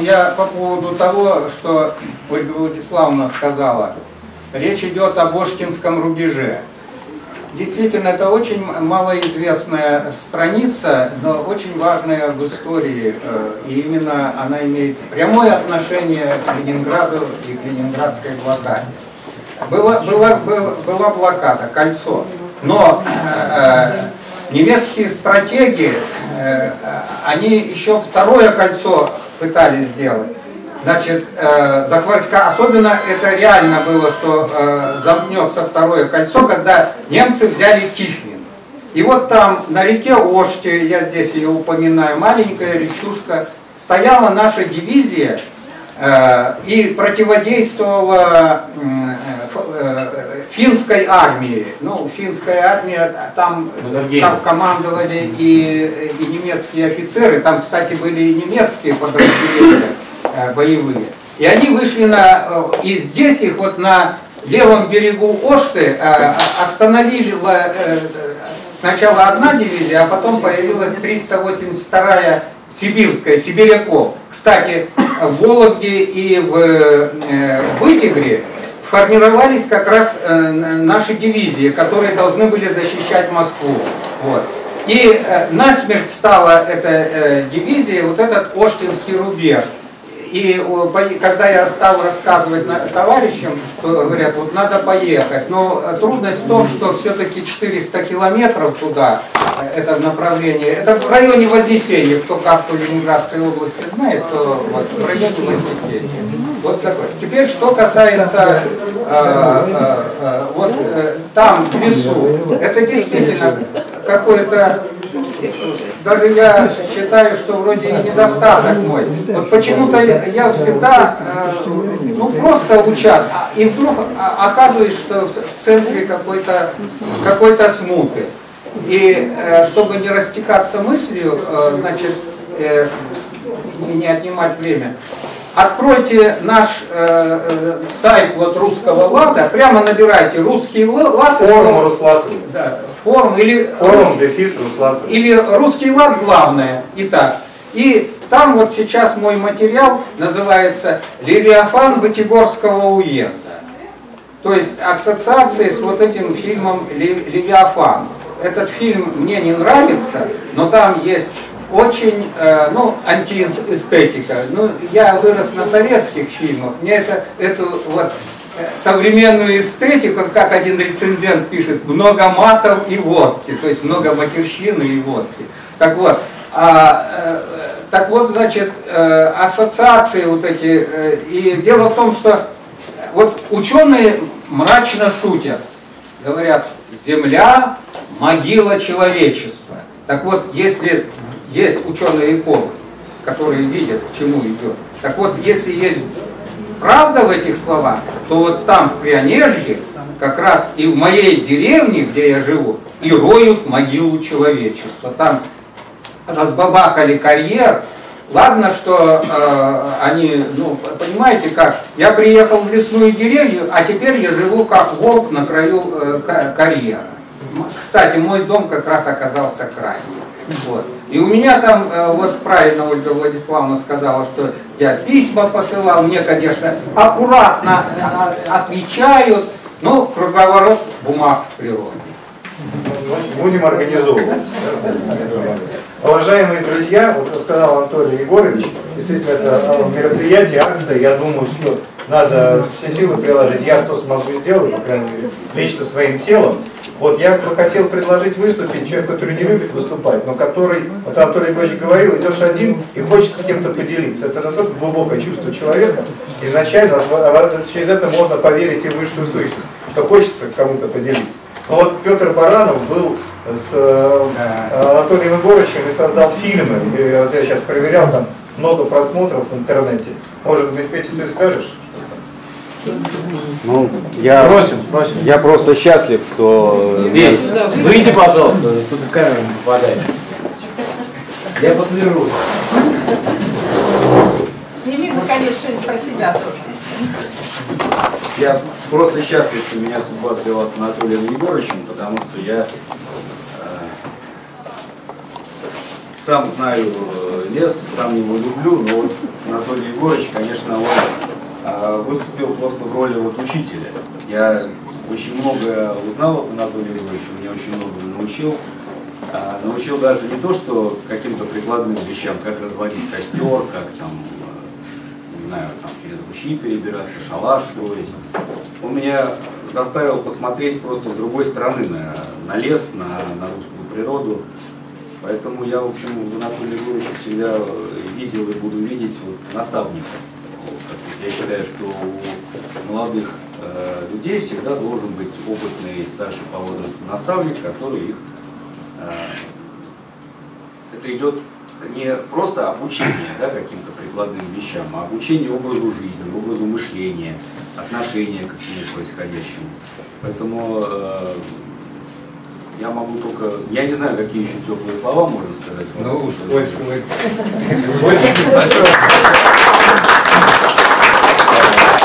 Я... По поводу того, что Ольга Владиславовна сказала, речь идет о Бошкинском рубеже. Действительно, это очень малоизвестная страница, но очень важная в истории. э, И именно она имеет прямое отношение к Ленинграду и к ленинградской блокаде. Была, была, была, была блокада, кольцо. Но э, немецкие стратеги, э, они еще второе кольцо пытались сделать. Значит, э, захват, особенно это реально было, что э, замкнется второе кольцо, когда немцы взяли Тихвин. И вот там на реке Оште, я здесь ее упоминаю, маленькая речушка, стояла наша дивизия и противодействовала э, э, финской армии. Ну, финская армия, там, там командовали и, и немецкие офицеры, там, кстати, были и немецкие подразделения э, боевые. И они вышли на, э, и здесь их вот на левом берегу Ошты э, остановила э, сначала одна дивизия, а потом появилась 382-я сибирская, сибиряков. Кстати, в Вологде и в э, Вытегре формировались как раз э, наши дивизии, которые должны были защищать Москву. Вот. И э, насмерть стала эта дивизия, вот этот Оштинский рубеж. И когда я стал рассказывать товарищам, то говорят, вот надо поехать. Но э, трудность в том, что все-таки 400 километров туда, э, это направление, это в районе Вознесения, кто карту Ленинградской области знает, то вот в районе Вознесения. Вот такой. Теперь, что касается э, э, э, вот э, там, в лесу, это действительно какое-то даже я считаю, что вроде и недостаток мой. Вот почему-то я всегда, э, ну просто учат, и вдруг а- оказываюсь, что в центре какой-то какой-то смуты. И э, чтобы не растекаться мыслью, э, значит, не отнимать время, Откройте наш э, э, сайт вот русского лада, прямо набирайте русский ла- лад, Форум Руслату. да, форум или Форум дефис Руслату. или русский лад главное. Итак, и там вот сейчас мой материал называется «Левиафан Вытегорского уезда». То есть ассоциации с вот этим фильмом «Ле- «Левиафан». Этот фильм мне не нравится, но там есть очень, э, ну, антиэстетика. Ну, я вырос на советских фильмах, мне это, эту вот э, современную эстетику, как один рецензент пишет, много матов и водки, то есть много матерщины и водки. Так вот, а, э, так вот, значит, ассоциации вот эти, и дело в том, что вот ученые мрачно шутят, говорят, Земля – могила человечества. Так вот, если есть ученые-экологи, которые видят, к чему идет, так вот, если есть правда в этих словах, то вот там, в Прионежье, как раз и в моей деревне, где я живу, и роют могилу человечества. Там разбабахали карьер. Ладно, что э, они, ну, понимаете как, я приехал в лесную деревню, а теперь я живу как волк на краю э, ка- карьера. Кстати, мой дом как раз оказался крайним. Вот. И у меня там, э, вот правильно Ольга Владиславовна сказала, что я письма посылал, мне, конечно, аккуратно э, отвечают, но круговорот бумаг. Значит, будем организовывать. Уважаемые друзья, вот сказал Анатолий Егорович, действительно это э, мероприятие, акция, я думаю, что надо все силы приложить. Я что смогу сделать, по крайней мере, лично своим телом. Вот я бы хотел предложить выступить человек, который не любит выступать, но который, вот Анатолий Егорович говорил, идешь один и хочется с кем-то поделиться. Это настолько глубокое чувство человека, изначально а через это можно поверить и в высшую сущность, что хочется кому-то поделиться. Но вот Петр Баранов был с э, Анатолием Егоровичем и создал фильмы. Вот я сейчас проверял, там много просмотров в интернете. Может быть, Петя, ты скажешь? Ну, я, Просим, просим. я просто счастлив, что... Вить, выйди, пожалуйста, тут в камеру не попадай. Я послежу. Сними, наконец, что-нибудь про себя тоже. Я просто счастлив, что меня судьба свела с Анатолием Егоровичем, потому что я э, сам знаю э, лес, сам его люблю, но вот Анатолий Егорович, конечно, он выступил просто в роли вот учителя. Я очень много узнал от Анатолия Григорьевича, меня очень много научил. А, научил даже не то, что каким-то прикладным вещам, как разводить костер, как там, э, не знаю, там через ручьи перебираться, шалаш строить. Он меня заставил посмотреть просто с другой стороны на, на лес, на, на русскую природу. Поэтому я, в общем, в Анатолии Григорьевиче всегда видел и буду видеть вот, наставника. Я считаю, что у молодых э, людей всегда должен быть опытный старший по возрасту наставник, который их э, это идет не просто обучение да, каким-то прикладным вещам, а обучение образу жизни, образу мышления, отношения ко всему происходящему. Поэтому э, я могу только, я не знаю, какие еще теплые слова можно сказать. Ну уж больше мы...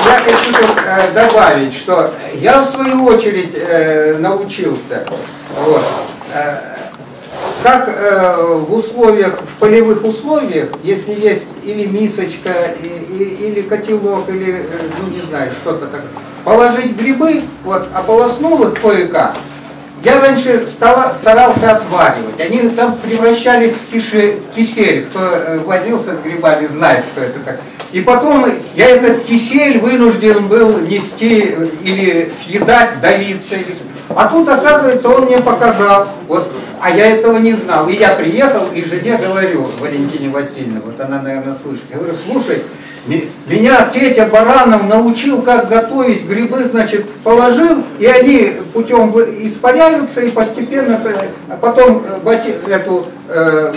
Я хочу э, добавить, что я в свою очередь э, научился. Вот. Э, как в условиях, в полевых условиях, если есть или мисочка, и, или котелок, или, ну не знаю, что-то такое, положить грибы, вот, ополоснул их кое-как, я раньше стала, старался отваривать. Они там превращались в, киши, в кисель. Кто возился с грибами, знает, что это так. И потом я этот кисель вынужден был нести э, или съедать, давиться. Или... А тут, оказывается, он мне показал. Вот, а я этого не знал. И я приехал и жене говорю, Валентине Васильевне, вот она, наверное, слышит. Я говорю, слушай, меня Петя Баранов научил, как готовить грибы, значит, положил, и они путем испаряются, и постепенно, а потом э, эту э,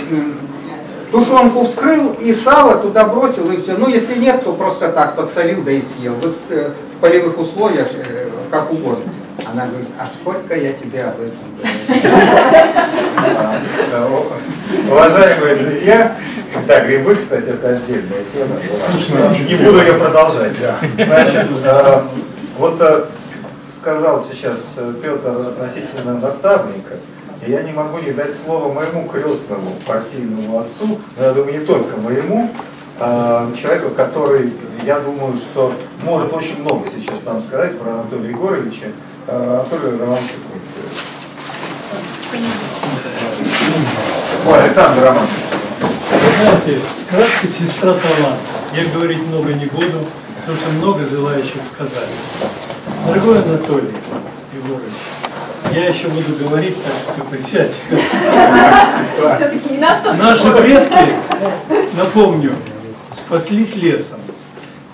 тушенку вскрыл, и сало туда бросил, и все. Ну, если нет, то просто так подсолил, да и съел. В, э, в полевых условиях, э, как угодно. Она говорит, а сколько я тебе об этом говорю? Уважаемые друзья, да, грибы, кстати, это отдельная тема. Не буду ее продолжать. Значит, э, вот э, сказал сейчас Петр относительно наставника, и я не могу не дать слово моему крестному партийному отцу, но я думаю, не только моему, а человеку, который, я думаю, что может очень много сейчас нам сказать про Анатолия Егоровича, Анатолий Романович. Ой, Александр Романович знаете, краткая сестра талант. Я говорить много не буду, потому что много желающих сказать. Дорогой Анатолий Егорович, я еще буду говорить, так что присядь. Все-таки не настолько. Наши предки, напомню, спаслись лесом.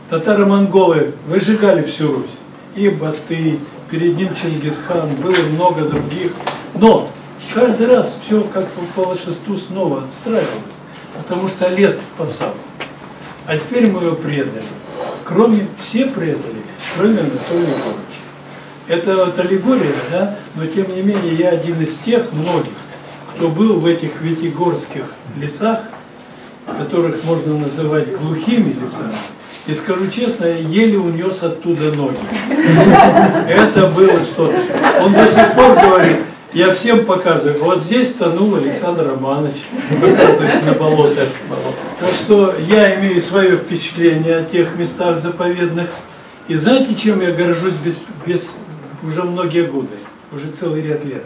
Татаро-монголы выжигали всю Русь. И Баты, перед ним Чингисхан, было много других. Но каждый раз все как по волшебству снова отстраивалось потому что лес спасал. А теперь мы его предали. Кроме, все предали, кроме Анатолия Егоровича. Это вот аллегория, да, но тем не менее я один из тех многих, кто был в этих витигорских лесах, которых можно называть глухими лесами, и скажу честно, я еле унес оттуда ноги. Это было что-то. Он до сих пор говорит, я всем показываю. Вот здесь тонул Александр Романович, показывает на болото. Так что я имею свое впечатление о тех местах заповедных. И знаете, чем я горжусь без, без уже многие годы, уже целый ряд лет.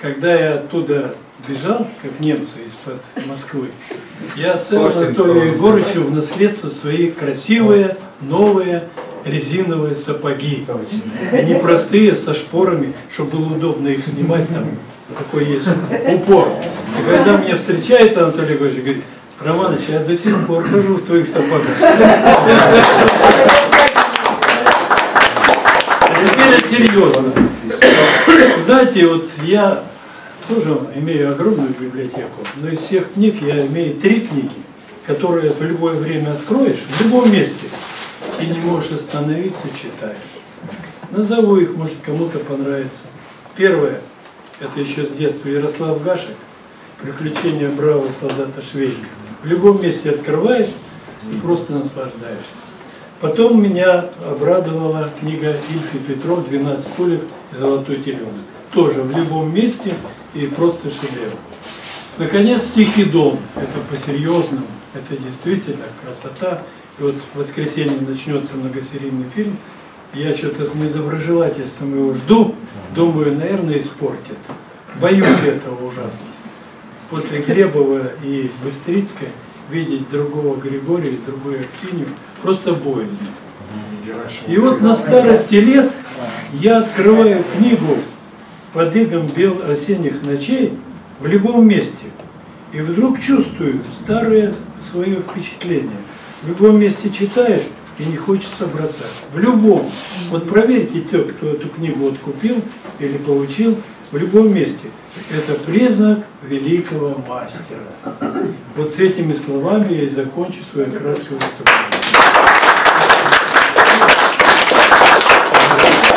Когда я оттуда бежал, как немцы из-под Москвы, я оставил Анатолию Егорычу в наследство свои красивые, новые, резиновые сапоги. Они простые, со шпорами, чтобы было удобно их снимать, там такой есть упор. И когда меня встречает Анатолий Григорьевич, говорит, Романыч, я до сих пор хожу в твоих сапогах. Теперь серьезно. Знаете, вот я тоже имею огромную библиотеку, но из всех книг я имею три книги, которые в любое время откроешь, в любом месте, и не можешь остановиться, читаешь. Назову их, может кому-то понравится. Первое, это еще с детства Ярослав Гашек, «Приключения бравого солдата Швейка». В любом месте открываешь и просто наслаждаешься. Потом меня обрадовала книга Ильфи Петров «12 стульев и золотой теленок». Тоже в любом месте и просто шедевр. Наконец, «Тихий дом». Это по-серьезному. Это действительно красота. И вот в воскресенье начнется многосерийный фильм. Я что-то с недоброжелательством его жду. Думаю, наверное, испортит. Боюсь этого ужасно. После Глебова и Быстрицкой видеть другого Григория, другую Аксинью просто боязно. И вот на старости лет я открываю книгу под игом бел осенних ночей в любом месте. И вдруг чувствую старое свое впечатление. В любом месте читаешь, и не хочется бросать. В любом. Вот проверьте те, кто эту книгу вот купил или получил, в любом месте. Это признак великого мастера. Вот с этими словами я и закончу свое краткое выступление.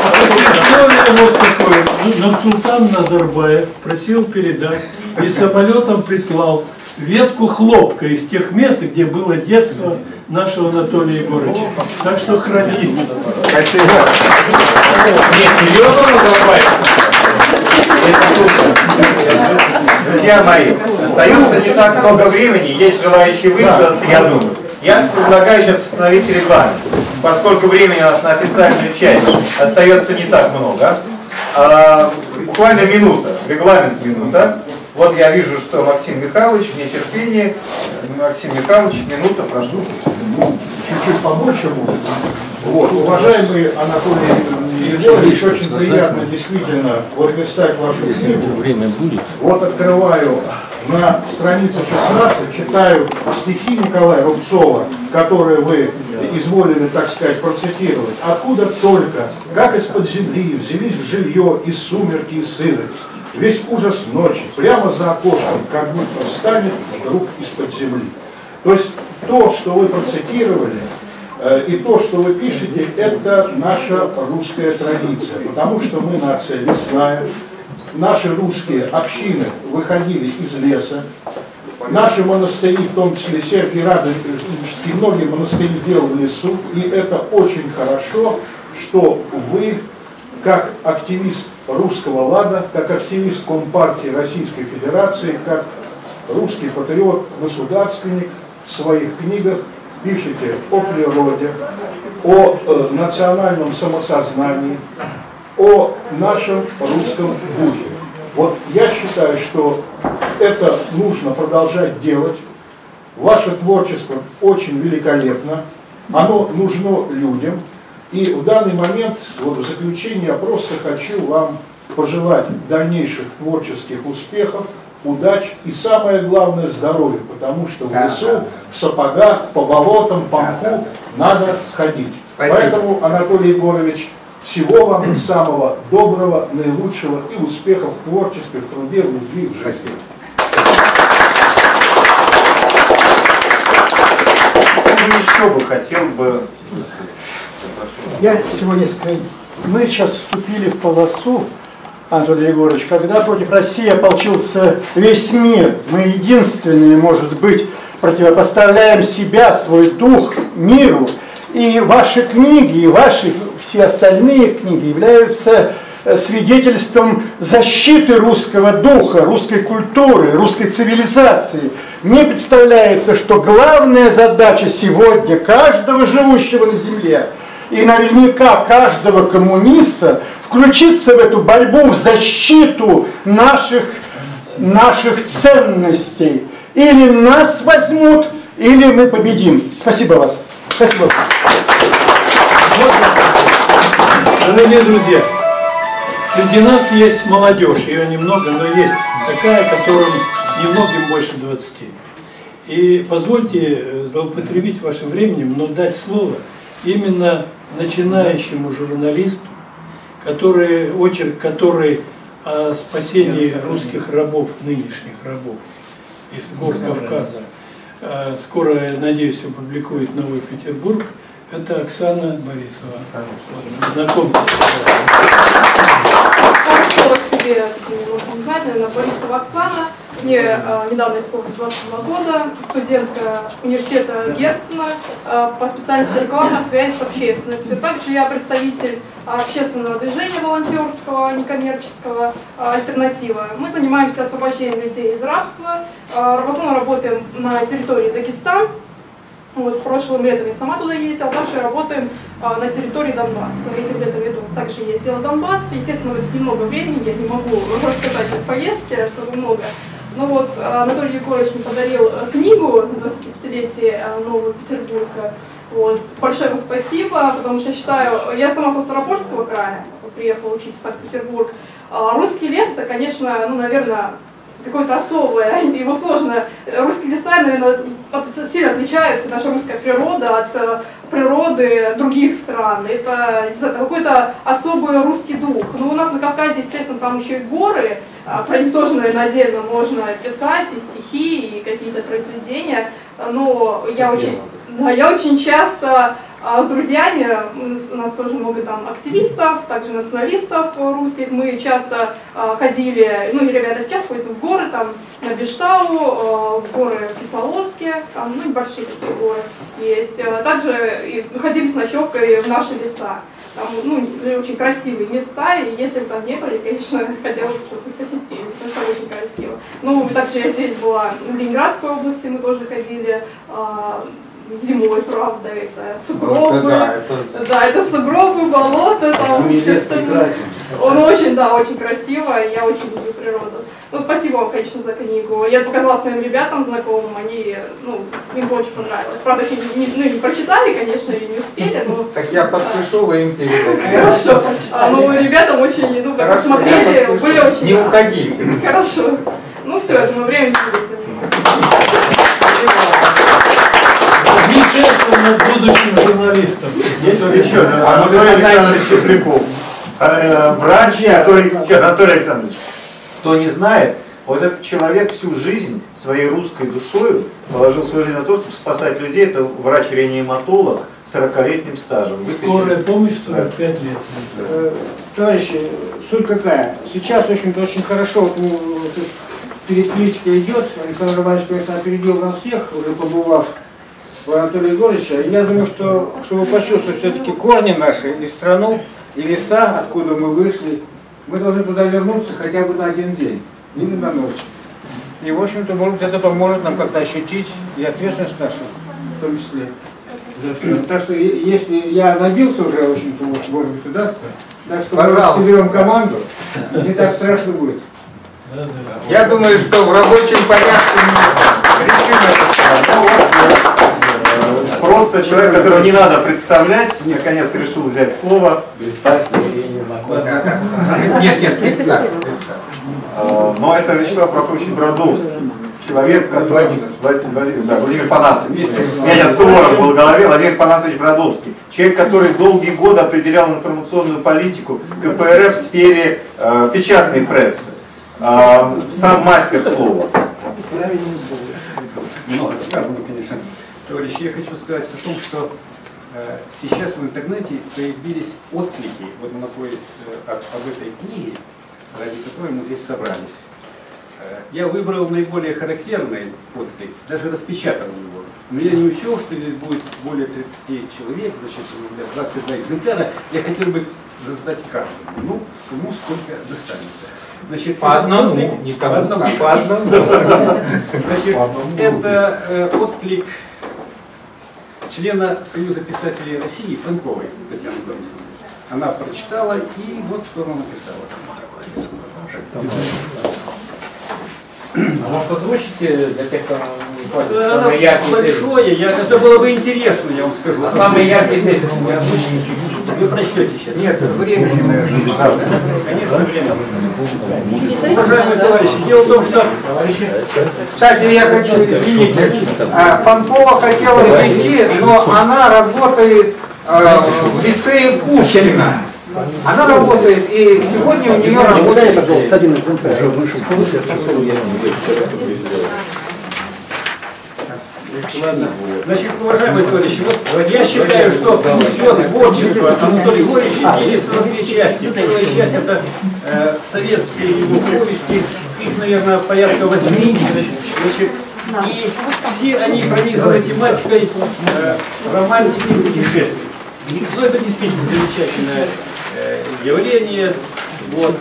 История вот такое. Нурсултан Назарбаев просил передать и самолетом прислал ветку хлопка из тех мест, где было детство нашего Анатолия Егоровича. Так что храни. Спасибо. Нет, серьезно Назарбаев? Друзья мои, остается не так много времени, есть желающие высказаться, я думаю. Я предлагаю сейчас установить регламент, поскольку времени у нас на официальную часть остается не так много. А, буквально минута, регламент минута. Вот я вижу, что Максим Михайлович в нетерпении. Максим Михайлович, минута, прошу. чуть-чуть побольше будет. Вот, уважаемый Анатолий Егорович, очень приятно действительно вот листать вашу книгу. Время будет. Вот открываю на странице 16, читаю стихи Николая Рубцова, которые вы изволили, так сказать, процитировать. Откуда только, как из-под земли взялись в жилье из сумерки и сырость, весь ужас ночи, прямо за окошком, как будто встанет вдруг из-под земли. То есть то, что вы процитировали, э, и то, что вы пишете, это наша русская традиция, потому что мы нация лесная, наши русские общины выходили из леса, наши монастыри, в том числе Сергий Радонежский, многие монастыри делали в лесу, и это очень хорошо, что вы, как активист русского лада, как активист Компартии Российской Федерации, как русский патриот, государственник, в своих книгах пишете о природе, о э, национальном самосознании, о нашем русском духе. Вот я считаю, что это нужно продолжать делать. Ваше творчество очень великолепно, оно нужно людям. И в данный момент, вот в заключение, я просто хочу вам пожелать дальнейших творческих успехов, удач и самое главное здоровья, потому что в лесу, в сапогах, по болотам, по мху надо ходить. Спасибо. Поэтому, Анатолий Егорович, всего вам самого доброго, наилучшего и успехов в творчестве, в труде, в любви, в жизни. Еще бы хотел бы Я сегодня сказать, мы сейчас вступили в полосу, Анатолий Егорович, когда против России ополчился весь мир. Мы единственные, может быть, противопоставляем себя, свой дух миру. И ваши книги, и ваши все остальные книги являются э, свидетельством защиты русского духа, русской культуры, русской цивилизации. Мне представляется, что главная задача сегодня каждого живущего на земле и наверняка каждого коммуниста включиться в эту борьбу, в защиту наших, наших ценностей. Или нас возьмут, или мы победим. Спасибо вас. Спасибо. Дорогие друзья, среди нас есть молодежь, ее немного, но есть такая, которым немногим больше 20. И позвольте э, злоупотребить вашим временем, но дать слово именно начинающему журналисту, который, очерк который о спасении русских рабов, нынешних рабов из гор Кавказа, э, скоро, надеюсь, опубликует Новый Петербург, это Оксана Борисова. Вот, Знакомьтесь. с вами. Хорошо, себе, может не знать, наверное, Борисова Оксана. Мне э, недавно исполнилось 22 года, студентка университета Герцена э, по специальности реклама, связь с общественностью. Также я представитель общественного движения волонтерского, некоммерческого «Альтернатива». Мы занимаемся освобождением людей из рабства, в основном работаем на территории Дагестана, вот, прошлым летом я сама туда ездила, также работаем а, на территории Донбасса. Этим летом я также ездила в Донбасс. Естественно, это немного времени, я не могу рассказать о поездке особо много. Но вот а, Анатолий Егорович мне подарил э, книгу на 20-летие а, Нового Петербурга. Вот. Большое вам спасибо, потому что я считаю, я сама со Старопольского края, приехала учиться в Санкт-Петербург. А русский лес, это, конечно, ну, наверное, какое-то особое, его сложно. Русские леса, наверное, сильно отличаются, наша русская природа от э, природы других стран. Это, не знаю, какой-то особый русский дух. Но у нас на Кавказе, естественно, там еще и горы, а, про них тоже, наверное, отдельно можно писать, и стихи, и какие-то произведения. Но я очень, да, я очень часто с друзьями, у нас тоже много там активистов, также националистов русских, мы часто а, ходили, ну и ребята сейчас ходят в горы, там на Бештау, а, в горы в Кисловодске, там, ну небольшие такие горы есть. Также ходили с ночевкой в наши леса. Там, ну, очень красивые места, и если бы там не были, конечно, хотелось бы, чтобы посетили, что очень красиво. Ну, также я здесь была в Ленинградской области, мы тоже ходили, зимой, правда, это сугробы. Вот, да, это... да, это сугробы, болото, там все остальное. Он очень, да, очень красиво, и я очень люблю природу. Ну, спасибо вам, конечно, за книгу. Я показала своим ребятам знакомым, они, ну, им очень понравилось. Правда, еще не, не, ну, не прочитали, конечно, и не успели, но... Так я подпишу, вы им передадите. Хорошо. А, ну, ребятам очень, ну, как посмотрели, были очень... Не уходите. Хорошо. Ну, все, я думаю, время не будет. Смеется над будущим журналистом. Есть вот еще, Анатолий Александрович Чепляков. Э, врач Анатолий, Анатолий Александрович. Кто не знает, вот этот человек всю жизнь своей русской душой положил свою жизнь на то, чтобы спасать людей. Это врач-реаниматолог с 40-летним стажем. Скорая помощь 45 лет. Э, товарищи, суть какая? Сейчас, в общем-то, очень хорошо вот, ну, перекличка идет. Александр Иванович, конечно, опередил нас всех, уже побывав Анатолия Егоровича. Я думаю, что чтобы почувствовать все-таки корни наши и страну, и леса, откуда мы вышли, мы должны туда вернуться хотя бы на один день, или на ночь. И, в общем-то, может быть, это поможет нам как-то ощутить и ответственность нашу, в том числе. Так что, если я набился уже, в общем-то, может быть, удастся, так что Пожалуйста. мы соберем команду, не так страшно будет. Я думаю, что в рабочем порядке мы решим это просто человек, которого не надо представлять, наконец решил взять слово. Представь, я не знаком. Нет, нет, представь. А, но это Вячеслав Прокофьевич Бродовский. Человек, который... Владимир, да, Владимир Панасович. Меня Суворов был в голове, Владимир Панасович Бродовский. Человек, который долгие годы определял информационную политику КПРФ в сфере э, печатной прессы. Э, сам мастер слова. Много сказано. Товарищи, я хочу сказать о том, что э, сейчас в интернете появились отклики вот на той, э, об, об этой книге, ради которой мы здесь собрались. Э, я выбрал наиболее характерный отклик, даже распечатал его. Но я не учел, что здесь будет более 30 человек, значит, 22 экземпляра. Я хотел бы раздать каждому, ну, кому сколько достанется. Значит, по одному, отклик, не по одному, по одному. Значит, это э, отклик члена Союза писателей России Франковой Татьяны Борисовны. Она прочитала и вот что она написала. А может озвучите для тех, кто не понял, да, самые яркие большое, я, это было бы интересно, я вам скажу. А самые яркие тезисы не озвучите? Вы прочтете сейчас. Нет, времени, наверное. Конечно, время. Уважаемые товарищи, дело в том, что... Кстати, я хочу, извините, а, Панкова хотела прийти, но она работает а, в лицее Пушкина. Она работает, и сегодня у нее работает... пожалуйста, один экземпляр. Ладно. Значит, уважаемые товарищи, вот я считаю, что все творчество Анатолия Григорьевича делится на две части. Первая часть это э, советские его повести, их, наверное, порядка восьми. Значит, и все они пронизаны тематикой э, романтики и путешествий. Ну, это действительно замечательное э, явление. Вот.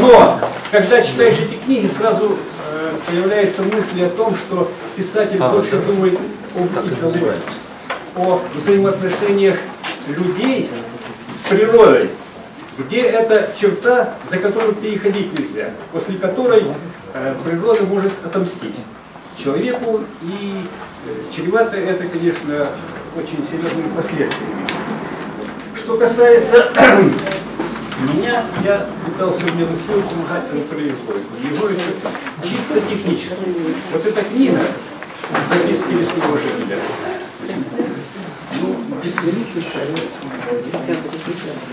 Но, когда читаешь эти книги, сразу э, появляется мысль о том, что писатель больше думает о о взаимоотношениях людей с природой, где эта черта, за которую переходить нельзя, после которой э, природа может отомстить человеку, и э, чревато это, конечно, очень серьезными последствиями. Что касается меня, я пытался в меру сил помогать Анатолию Егоровичу чисто технически. Вот эта книга «Записки лесного жителя», ну, без,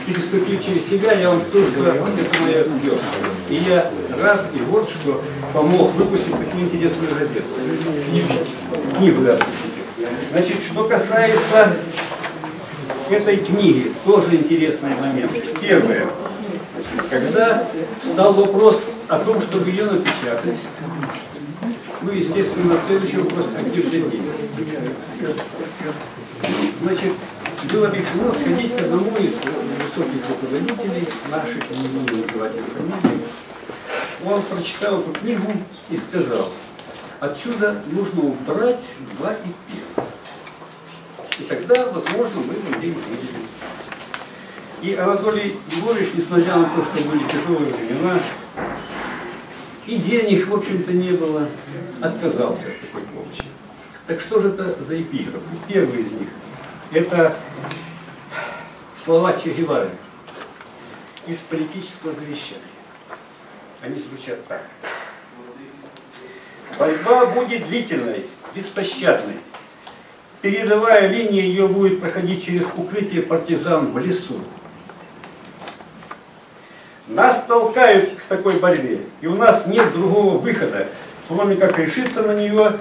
переступив через себя, я вам скажу, что это моя весна. И я рад и вот что помог выпустить такую интересную газету. Книгу, да, Значит, что касается этой книги, тоже интересный момент. Первое. Когда стал вопрос о том, чтобы ее напечатать, ну, естественно, следующий вопрос, а где взять деньги? Значит, было решено сходить к одному из высоких руководителей наших, не буду называть его фамилии. Он прочитал эту книгу и сказал, отсюда нужно убрать два из первых. И тогда, возможно, мы бы деньги выделили. И Анатолий Егорович, несмотря на то, что были тяжелые времена, и денег, в общем-то, не было, отказался от такой помощи. Так что же это за эпиграф? Первый из них – это слова Че Гевары из политического завещания. Они звучат так. Борьба будет длительной, беспощадной. Передовая линия ее будет проходить через укрытие партизан в лесу. Нас толкают к такой борьбе, и у нас нет другого выхода, кроме как решиться на нее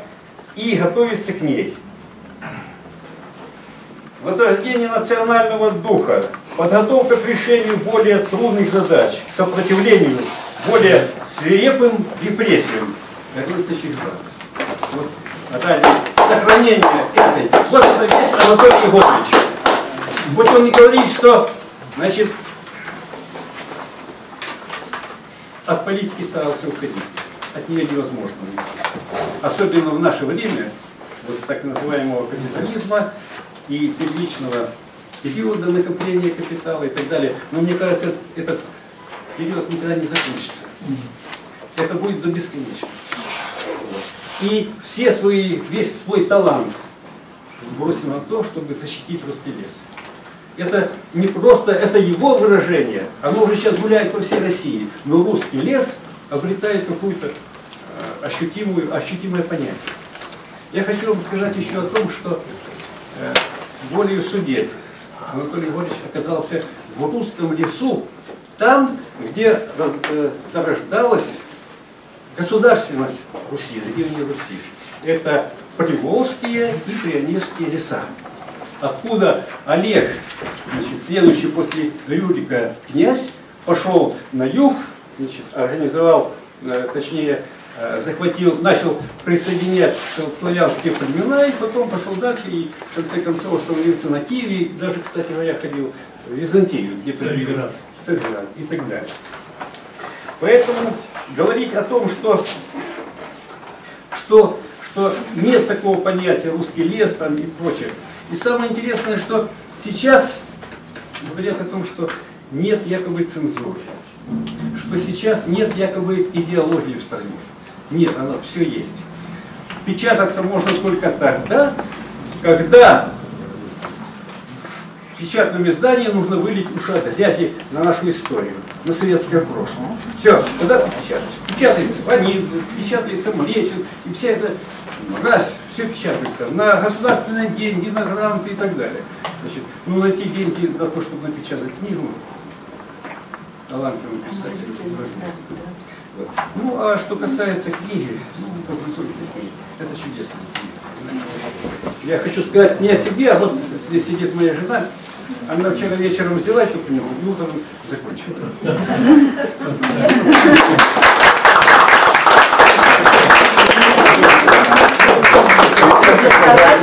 и готовиться к ней. Возрождение национального духа, подготовка к решению более трудных задач, к сопротивлению более свирепым репрессиям. Вот. А далее, сохранение этой. Вот что есть Анатолий Егорович. Будь он не говорит, что значит, от политики старался уходить. От нее невозможно уйти. Особенно в наше время, вот так называемого капитализма и первичного периода накопления капитала и так далее. Но мне кажется, этот период никогда не закончится. Это будет до бесконечности. И все свои, весь свой талант бросил на то, чтобы защитить русский лес. Это не просто, это его выражение, оно уже сейчас гуляет по всей России, но русский лес обретает какую-то э, ощутимую, ощутимое понятие. Я хочу вам сказать еще о том, что э, волею судеб Анатолий Егорович оказался в русском лесу, там, где э, зарождалась государственность Руси, древней Руси. Это Приволжские и Прионежские леса откуда Олег, значит, следующий после Рюрика князь, пошел на юг, значит, организовал, э, точнее, э, захватил, начал присоединять славянские племена, и потом пошел дальше, и в конце концов остановился на Киеве, даже, кстати говоря, ходил в Византию, где Царьград. Царьград и так далее. Поэтому говорить о том, что, что, что нет такого понятия русский лес там и прочее, и самое интересное, что сейчас говорят о том, что нет якобы цензуры, что сейчас нет якобы идеологии в стране. Нет, она все есть. Печататься можно только тогда, когда печатном издании нужно вылить ушат грязи на нашу историю, на советское прошлое. Все, тогда печатать. Печатается Ванидзе, печатается Млечин, и вся эта раз все печатается на государственные деньги, на гранты и так далее. Значит, ну найти деньги на то, чтобы напечатать книгу, талантливый писатель. Вот. Ну а что касается книги, ну, это чудесная книга. Я хочу сказать не о себе, а вот здесь сидит моя жена. Она вчера вечером взяла эту книгу и утром закончила.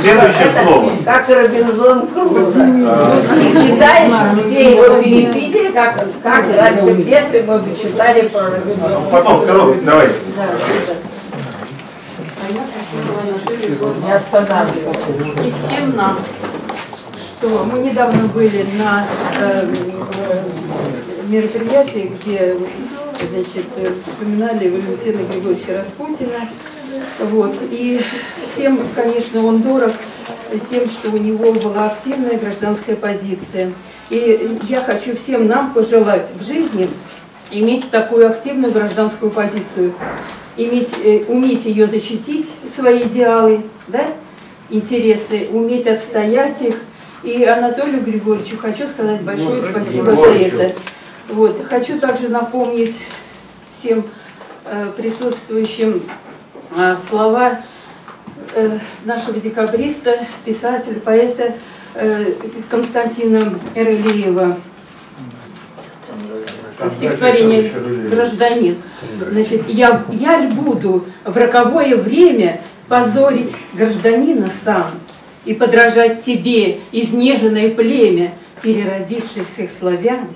Следующее слово. Как Робинзон Крузо. Читаешь все его переписки, как, как раньше в детстве мы бы читали про Робинзона. Потом, второй, давайте. Не останавливайтесь. И всем нам, что мы недавно были на э, мероприятии, где значит, вспоминали Валентина Григорьевича Распутина. Вот. И всем, конечно, он дорог тем, что у него была активная гражданская позиция. И я хочу всем нам пожелать в жизни иметь такую активную гражданскую позицию, иметь, э, уметь ее защитить, свои идеалы, да, интересы, уметь отстоять их. И Анатолию Григорьевичу хочу сказать большое Ну, спасибо за это. Вот. Хочу также напомнить всем э, присутствующим э, слова э, нашего декабриста, писателя, поэта э, Константина Эрелиева. Стихотворение «Гражданин». Значит, я, я буду в роковое время позорить гражданина сам и подражать тебе, изнеженное племя переродившихся славян?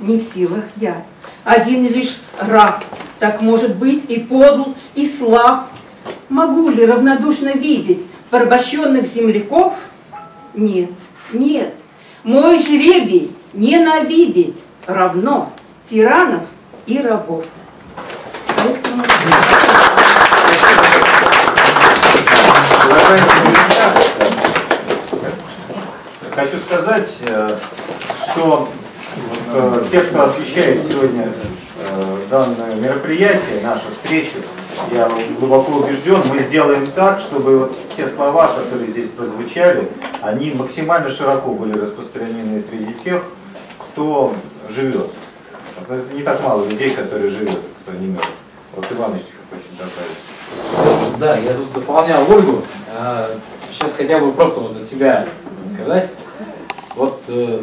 Не в силах я. Один лишь раб, так может быть и подл, и слаб. Могу ли равнодушно видеть порабощенных земляков? Нет, нет. Мой жребий ненавидеть равно тиранов и рабов. Поэтому- хочу сказать, э, что э, те, кто освещает сегодня э, данное мероприятие, нашу встречу, я глубоко убежден, мы сделаем так, чтобы вот те слова, которые здесь прозвучали, они максимально широко были распространены среди тех, кто живет. Не так мало людей, которые живут, кто не мертв. Вот Иваныч еще хочет добавить. Да, я тут дополнял Ольгу. Сейчас хотел бы просто вот от себя сказать. Вот э,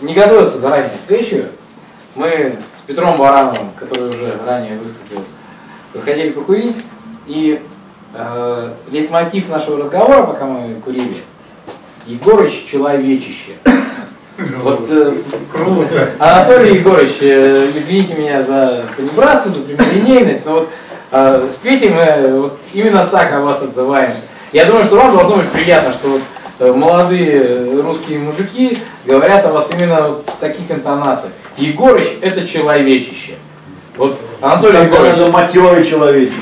не готовился заранее к встрече. Мы с Петром Барановым, который уже ранее выступил, выходили покурить. И э, лейтмотив нашего разговора, пока мы курили, Егорыч человечище. Вот, э, Анатолий Егорович, э, извините меня за понебратство, за прямолинейность, но вот э, с Петей мы вот именно так о вас отзываемся. Я думаю, что вам должно быть приятно, что вот, молодые русские мужики говорят о вас именно вот в таких интонациях. Егорыч – это человечище. Вот, Анатолий Тогда Егорович. надо матерый человечек.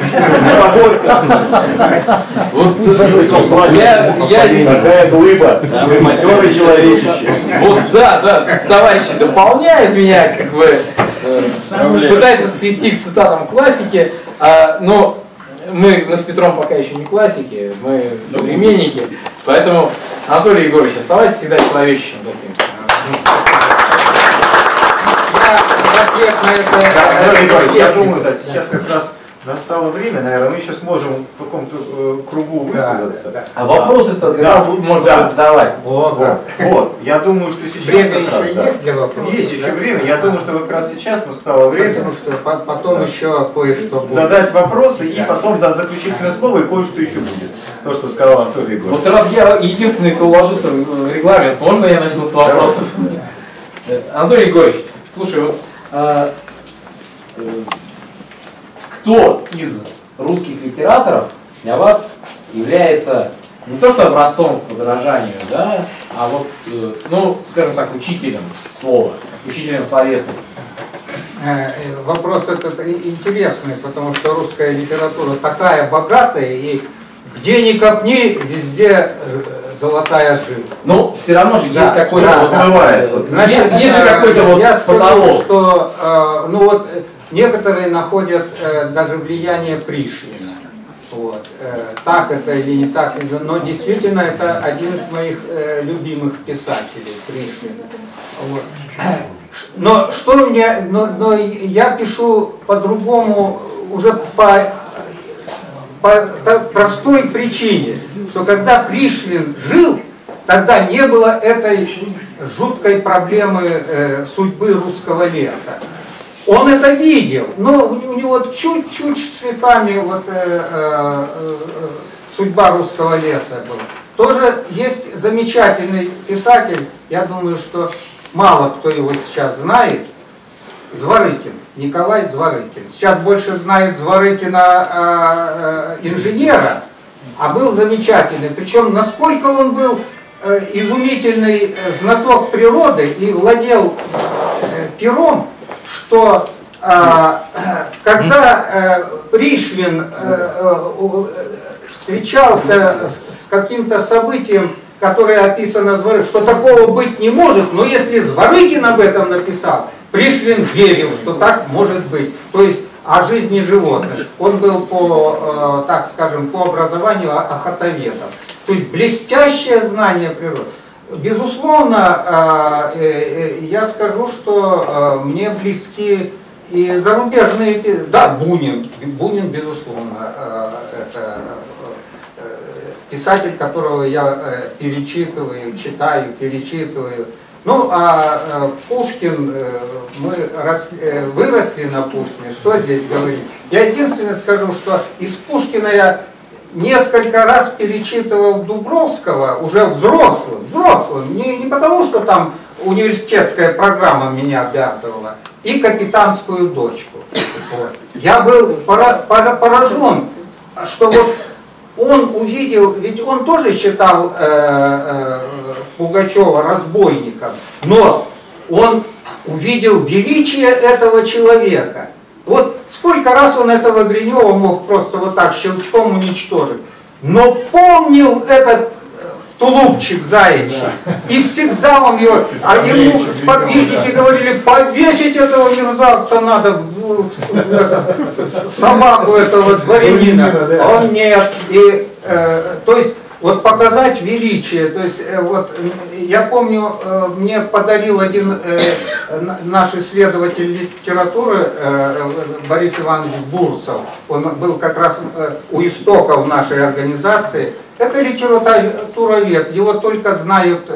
Вот, э, я, я, Такая глыба. Вы матерый человечище. Вот да, да, товарищи дополняют меня, как бы э, пытаются свести к цитатам классики, а, но мы, мы с Петром пока еще не классики, мы современники, поэтому, Анатолий Егорович, оставайтесь всегда человеческим таким. Да, Анатолий Егорович, я думаю, да, сейчас как раз настало время, наверное, мы еще сможем в каком-то э, кругу высказаться. А вопросы-то Да, можно да. задавать? Вот, вот. Я думаю, что сейчас Время как раз, еще да. есть для вопросов, Есть еще да? время. Я думаю, что как раз сейчас настало время Потому что по- потом еще кое-что будет. задать вопросы и Да. потом дать заключительное слово и кое-что еще будет. То, что сказал Анатолий Егорович. Вот раз я единственный, кто уложился в регламент, можно я начну с вопросов? Э, Анатолий Егорович, слушай, вот а, э, кто из русских литераторов для вас является не то что образцом к подражанию, да, а вот, э, ну, скажем так, учителем слова, учителем словесности? Э, э, Вопрос этот интересный, потому что русская литература такая богатая, и где ни копни, везде золотая жила. Ну, все равно же Да, есть какой-то да, вот, да. э, Значит, есть же какой-то вот я скажу, потолок. что э, ну вот некоторые находят э, даже влияние Пришвина. Вот. э, так это или не так, но действительно это один из моих э, любимых писателей, Пришвин. Вот. Но что мне, но, но я пишу по-другому, уже по по простой причине, что когда Пришвин жил, тогда не было этой жуткой проблемы э, судьбы русского леса. Он это видел, но у него чуть-чуть штрихами вот, э, э, э, судьба русского леса была. Тоже есть замечательный писатель, я думаю, что мало кто его сейчас знает, Зворыкин, Николай Зворыкин. Сейчас больше знают Зворыкина э, э, инженера, а был замечательный. Причем насколько он был э, изумительный э, знаток природы и владел э, пером, что э, когда э, Пришвин э, встречался с, каким-то событием, которое описано Зворыкин, что такого быть не может, но если Зворыкин об этом написал, Пришвин верил, что так может быть. То есть о жизни животных. Он был по, так скажем, по образованию охотоведом. То есть блестящее знание природы. Безусловно, э, э, я скажу, что мне близки и зарубежные, да, Бунин, Бунин, безусловно, это писатель, которого я перечитываю, читаю, перечитываю, ну, а э, Пушкин, э, мы росли, э, выросли на Пушкине, что здесь говорить? Я единственное скажу, что из Пушкина я несколько раз перечитывал Дубровского, уже взрослым, взрослым, не, не потому, что там университетская программа меня обязывала, и капитанскую дочку. Я был пора, пора, поражен, что вот он увидел, ведь он тоже считал э, э, Пугачева разбойником, но он увидел величие этого человека. Вот сколько раз он этого Гринева мог просто вот так щелчком уничтожить. Но помнил этот тулупчик заячий. И всегда он его, а ему сподвижники говорили, повесить этого мерзавца надо, собаку этого дворянина. Он нет. И, э, то есть, вот показать величие, то есть, э, вот, я помню, э, мне подарил один э, наш исследователь литературы Борис Иванович Бурсов, он был как раз у истоков нашей организации, это литературовед, его только знают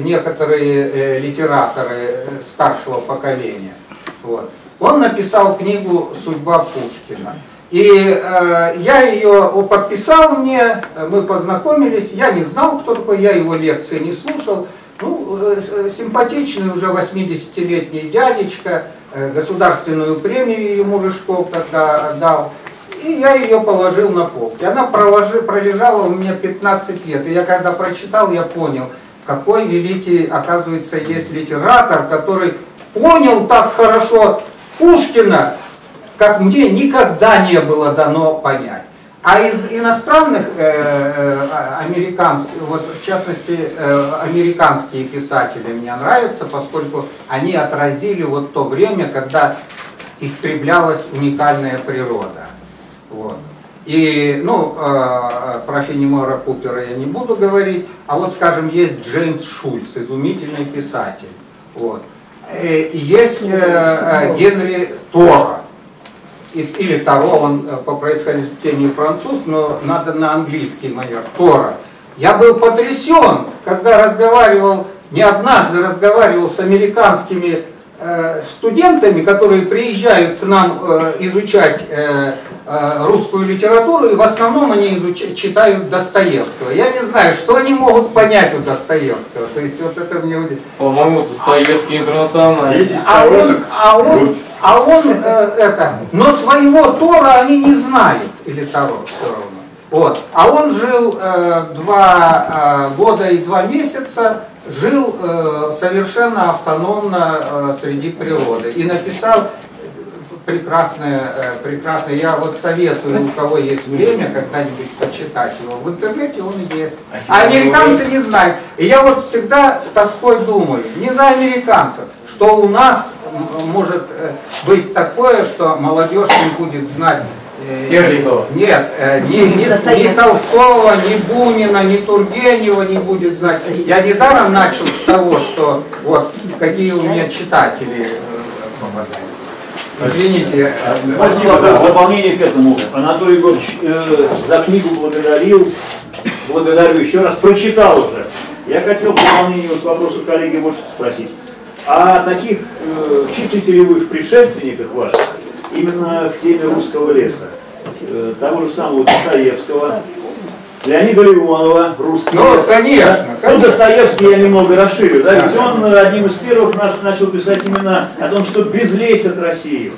некоторые литераторы старшего поколения. Вот. Он написал книгу «Судьба Пушкина». И э, я ее подписал мне, мы познакомились, я не знал, кто такой, я его лекции не слушал. Ну, э, симпатичный уже 80-летний дядечка, э, государственную премию ему Рыжков тогда дал. И я ее положил на полку. И она проложи, пролежала у меня 15 лет. И я когда прочитал, я понял, какой великий, оказывается, есть литератор, который понял так хорошо Пушкина, как мне никогда не было дано понять. А из иностранных, э, э, американских, вот в частности, э, американские писатели мне нравятся, поскольку они отразили вот то время, когда истреблялась уникальная природа. Вот. И, ну, э, про Фенимора Купера я не буду говорить, а вот, скажем, есть Джеймс Шульц, изумительный писатель. Вот. И есть э, Генри Тора, или Таро, он по происхождению француз, но надо на английский манер, Тора. Я был потрясен, когда разговаривал, не однажды разговаривал с американскими студентами, которые приезжают к нам изучать Э, русскую литературу, и в основном они изуч... читают Достоевского. Я не знаю, что они могут понять у Достоевского. То есть вот это мне По-моему, Достоевский интернациональный. А он, а он, а он э, это, но своего Тора они не знают, или Таро все равно. Вот. А он жил э, два э, года и два месяца, жил э, совершенно автономно э, среди природы и написал прекрасное, э, прекрасное. Я вот советую, у кого есть время, когда-нибудь почитать его. В интернете он есть. А американцы не знают. И я вот всегда с тоской думаю, не за американцев, что у нас может э, быть такое, что молодежь не будет знать э, Стерлитова. Нет, ни, ни, ни Толстого, ни Бунина, ни Тургенева не будет знать. Я недаром начал с того, что вот какие у меня читатели попадают. Извините. Спасибо. Да, в дополнение к этому, Анатолий Егорович э, за книгу благодарил, благодарю еще раз, прочитал уже. Я хотел в дополнение к вопросу коллеги что спросить. А таких э, числите ли вы в предшественниках ваших, именно в теме русского леса, э, того же самого Достоевского, Леонида Леонова, русский Ну, лес, конечно, да? Ну, Достоевский я немного расширю, да, ведь он одним из первых наш- начал писать именно о том, что безлесят Россию,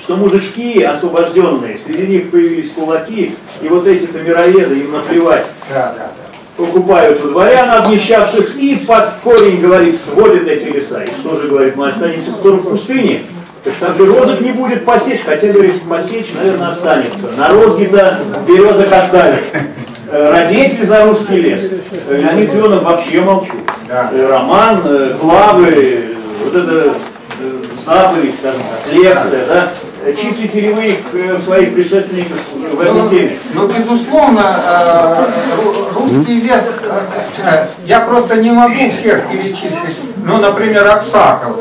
что мужички освобожденные, среди них появились кулаки, и вот эти-то мироеды, им наплевать, Да, да, покупают у дворян обнищавших и под корень, говорит, сводят эти леса. И что же, говорит, мы останемся скоро в пустыне? Так там березок не будет посечь, хотя, говорит, посечь, наверное, останется. На розги-то березок оставят. Э, Родитель за русский лес. Э, Леонид Леонов вообще молчу. Э, Роман, главы, э, вот это заповедь, скажем так, лекция, да? Числите ли вы э, своих предшественников в этой Ну, теме? Ну, безусловно, э, ру- русский лес, э, я просто не могу всех перечислить. Ну, например, Аксаков,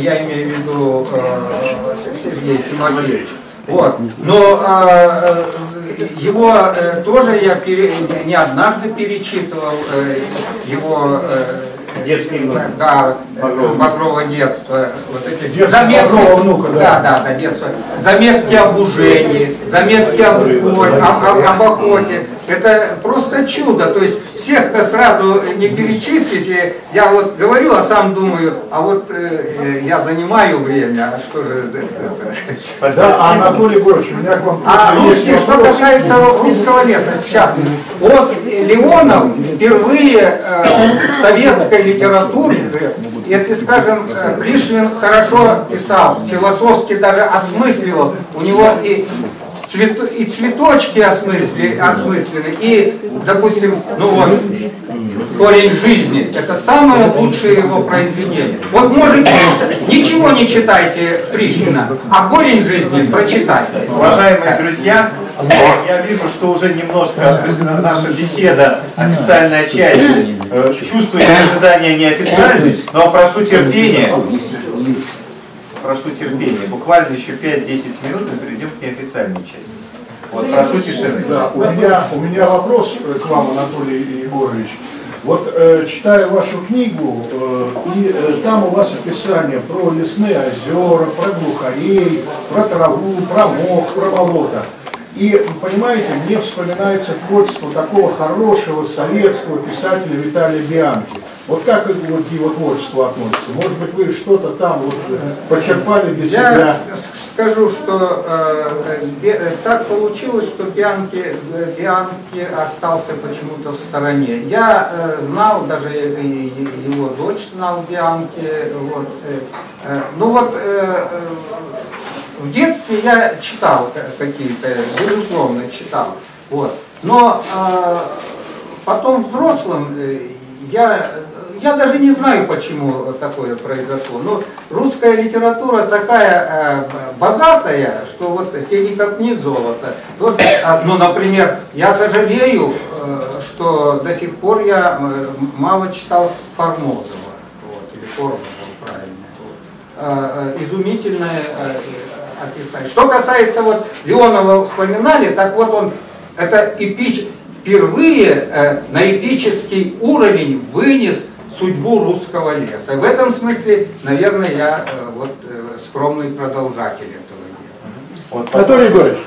я имею в виду Сергей Тимофеевич. Вот. Но э, его э, тоже я пере- не однажды перечитывал, э, его э, Детские внуки. да, Багрова детства. Вот эти Детство Багрова внука, да. да, да, да, детство. Заметки об ужении, заметки об, об, об- об охоте. Это просто чудо. То есть всех-то сразу не перечислить. И я вот говорю, а сам думаю, а вот э, э, я занимаю время, а что же это? это? Да, а Анатолий Егорович, у меня к вам А русский, что касается русского леса сейчас, вот Леонов впервые э, в советской литературе, если, скажем, э, Пришвин хорошо писал, философски даже осмысливал, у него и цвету- и цветочки осмысли- осмыслены, и, допустим, ну вот, корень жизни, это самое лучшее его произведение. Вот можете, ничего не читайте Пришвина, а корень жизни прочитайте. Уважаемые друзья, я вижу, что уже немножко наша беседа, официальная часть, э, чувствует ожидания неофициальной, но прошу терпения. Прошу терпения. Буквально еще 5-10 минут мы перейдем к неофициальной части. Вот, прошу тишины. Да, у меня, у меня вопрос э, к вам, Анатолий Егорович. Вот э, читаю вашу книгу, э, и э, там у вас описание про лесные озера, про глухарей, про траву, про мох, про болото. И, понимаете, мне вспоминается творчество такого хорошего советского писателя Виталия Бианки. Вот как вот к его творчеству относится? Может быть, вы что-то там вот э, почерпали для Я себя? с- скажу, что э, э, э, так получилось, что Бианки, Бианки остался почему-то в стороне. Я э, знал, даже его дочь знал Бианки. Вот, э, ну вот э, в детстве я читал ка- какие-то, безусловно, читал. Вот. Но э, потом взрослым я, я даже не знаю, почему такое произошло. Но русская литература такая э, богатая, что вот те не копни золото. Вот, а, ну, например, я сожалею, э, что до сих пор я э, мало читал Формозова. Вот, или Формозова, правильно. Вот. Э, э, изумительное э, описание. Что касается вот Леонова вспоминали, так вот он это эпич впервые э, на эпический уровень вынес судьбу русского леса. В этом смысле, наверное, я э, вот э, скромный продолжатель этого дела. Анатолий Егорович,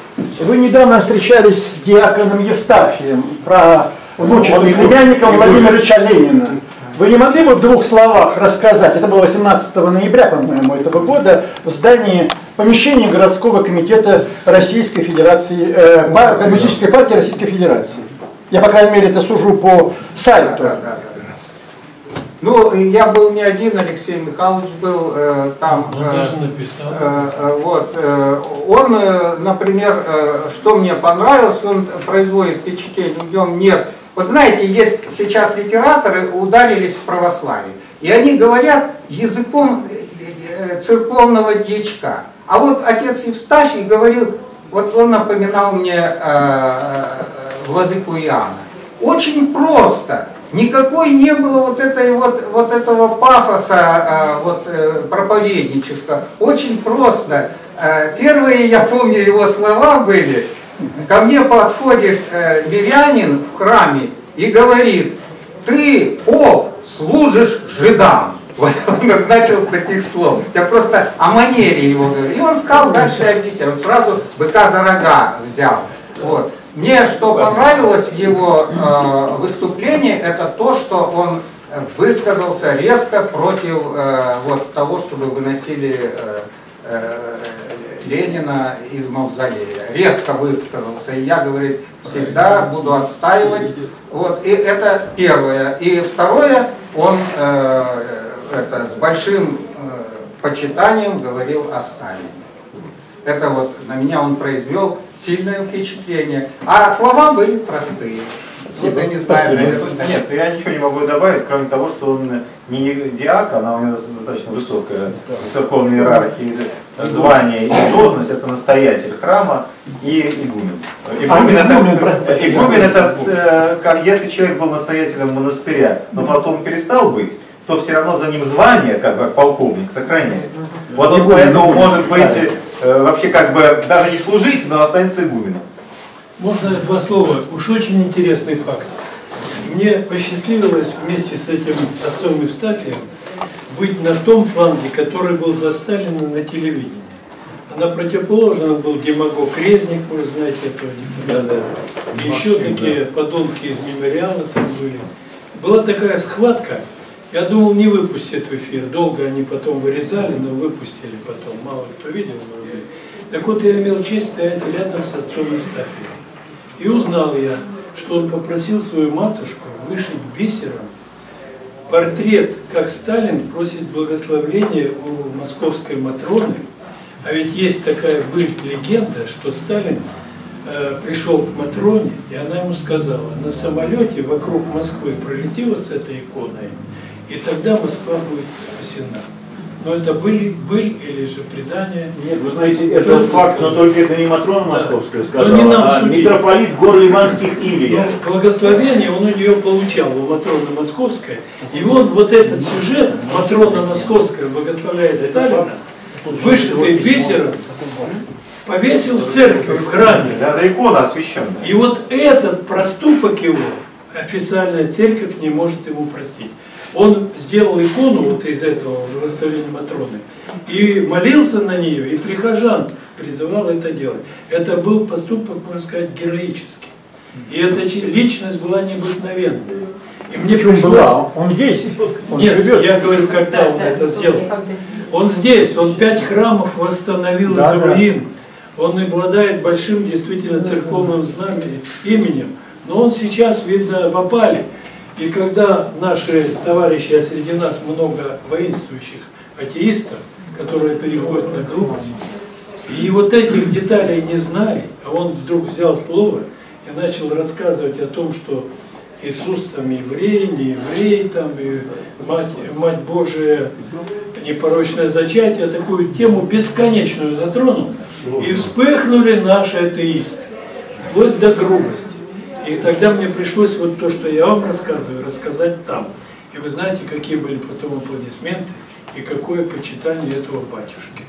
вы недавно встречались с диаконом Евстафием про и племянника Владимировича Ленина. Вы не могли бы в двух словах рассказать, это было 18 ноября, по-моему, этого года, в здании помещении городского комитета Российской Федерации, э, пар- Коммунистической партии Российской Федерации. Я, по крайней мере, это сужу по сайту. Ну, я был не один, Алексей Михайлович был э, там. Он э, даже написал. э, э, вот, э, он, э, например, э, что мне понравилось, он производит впечатление, в нем нет. Вот знаете, есть сейчас литераторы ударились в православие, и они говорят языком э, церковного дьячка. А вот отец Евстафий говорил, вот он напоминал мне э, э, владыку Иоанна. Очень просто. Никакой не было вот этой вот, вот этого пафоса э, вот, э, проповеднического. Очень просто. Э, первые, я помню, его слова были, ко мне подходит э, мирянин в храме и говорит, ты, поп, служишь жидам. Вот он начал с таких слов. Я просто о манере его говорю. И он сказал, дальше я объясняю. Он сразу быка за рога взял. Вот. Мне что понравилось в его э, выступлении, это то, что он высказался резко против э, вот того, чтобы выносили э, э, Ленина из мавзолея. Резко высказался. И я, говорит, всегда буду отстаивать. Вот. И это первое. И второе, он э, это, с большим э, почитанием говорил о Сталине. Это вот на меня он произвел сильное впечатление. А слова были простые. Я не знаю, наверное. Нет, я ничего не могу добавить, кроме того, что он не диакон, а у него достаточно высокая в церковной иерархии звание и должность, это настоятель храма и игумен. Игумен это, игумен это э, как если человек был настоятелем монастыря, но потом перестал быть, то все равно за ним звание, как бы полковник, сохраняется. Вот и поэтому может быть вообще как бы даже не служить, но останется игуменом. Можно два слова? Уж очень интересный факт. Мне посчастливилось вместе с этим отцом Евстафием быть на том фланге, который был за Сталина на телевидении. А на противоположном был демагог Резник, вы знаете этого депутата. Да, да. И еще такие да. подонки из мемориала там были. Была такая схватка, я думал, не выпустят в эфир. Долго они потом вырезали, но выпустили потом. Мало кто видел, может быть. Так вот, я имел честь стоять рядом с отцом Евстафием. И узнал я, что он попросил свою матушку вышить бисером портрет, как Сталин просит благословения у московской Матроны. А ведь есть такая быль, легенда, что Сталин э, пришел к Матроне, и она ему сказала, на самолете вокруг Москвы пролетела с этой иконой, и тогда Москва будет спасена. Но это были, быль или же предание? Нет, вы знаете, это Кто факт, но только это не Матрона да. Московская сказала, не нам а судить. митрополит гор Ливанских Илья. Но благословение он у нее получал, у Матрона Московской. И он вот этот сюжет, Матрона Московская благословляет Сталина, вышитый бисером, повесил в церкви, в храме. Да, икона освященная. И вот этот проступок его официальная церковь не может ему простить. Он сделал икону вот из этого благословения Матроны и молился на нее, и прихожан призывал это делать. Это был поступок, можно сказать, героический. И эта личность была необыкновенная. И мне пришлось... была? Он есть? Он Нет, живет. я говорю, когда да, он да, это сделал. Он здесь, он пять храмов восстановил да, из руин. Да. Он обладает большим действительно церковным знаменем, именем. Но он сейчас, видно, в опале. И когда наши товарищи, а среди нас много воинствующих атеистов, которые переходят на грубость, и вот этих деталей не знали, а он вдруг взял слово и начал рассказывать о том, что Иисус там еврей, не еврей, там, и мать, мать Божия, непорочное зачатие, такую тему бесконечную затронул, и вспыхнули наши атеисты, вплоть до грубости. И тогда мне пришлось вот то, что я вам рассказываю, рассказать там. И вы знаете, какие были потом аплодисменты и какое почитание этого батюшки.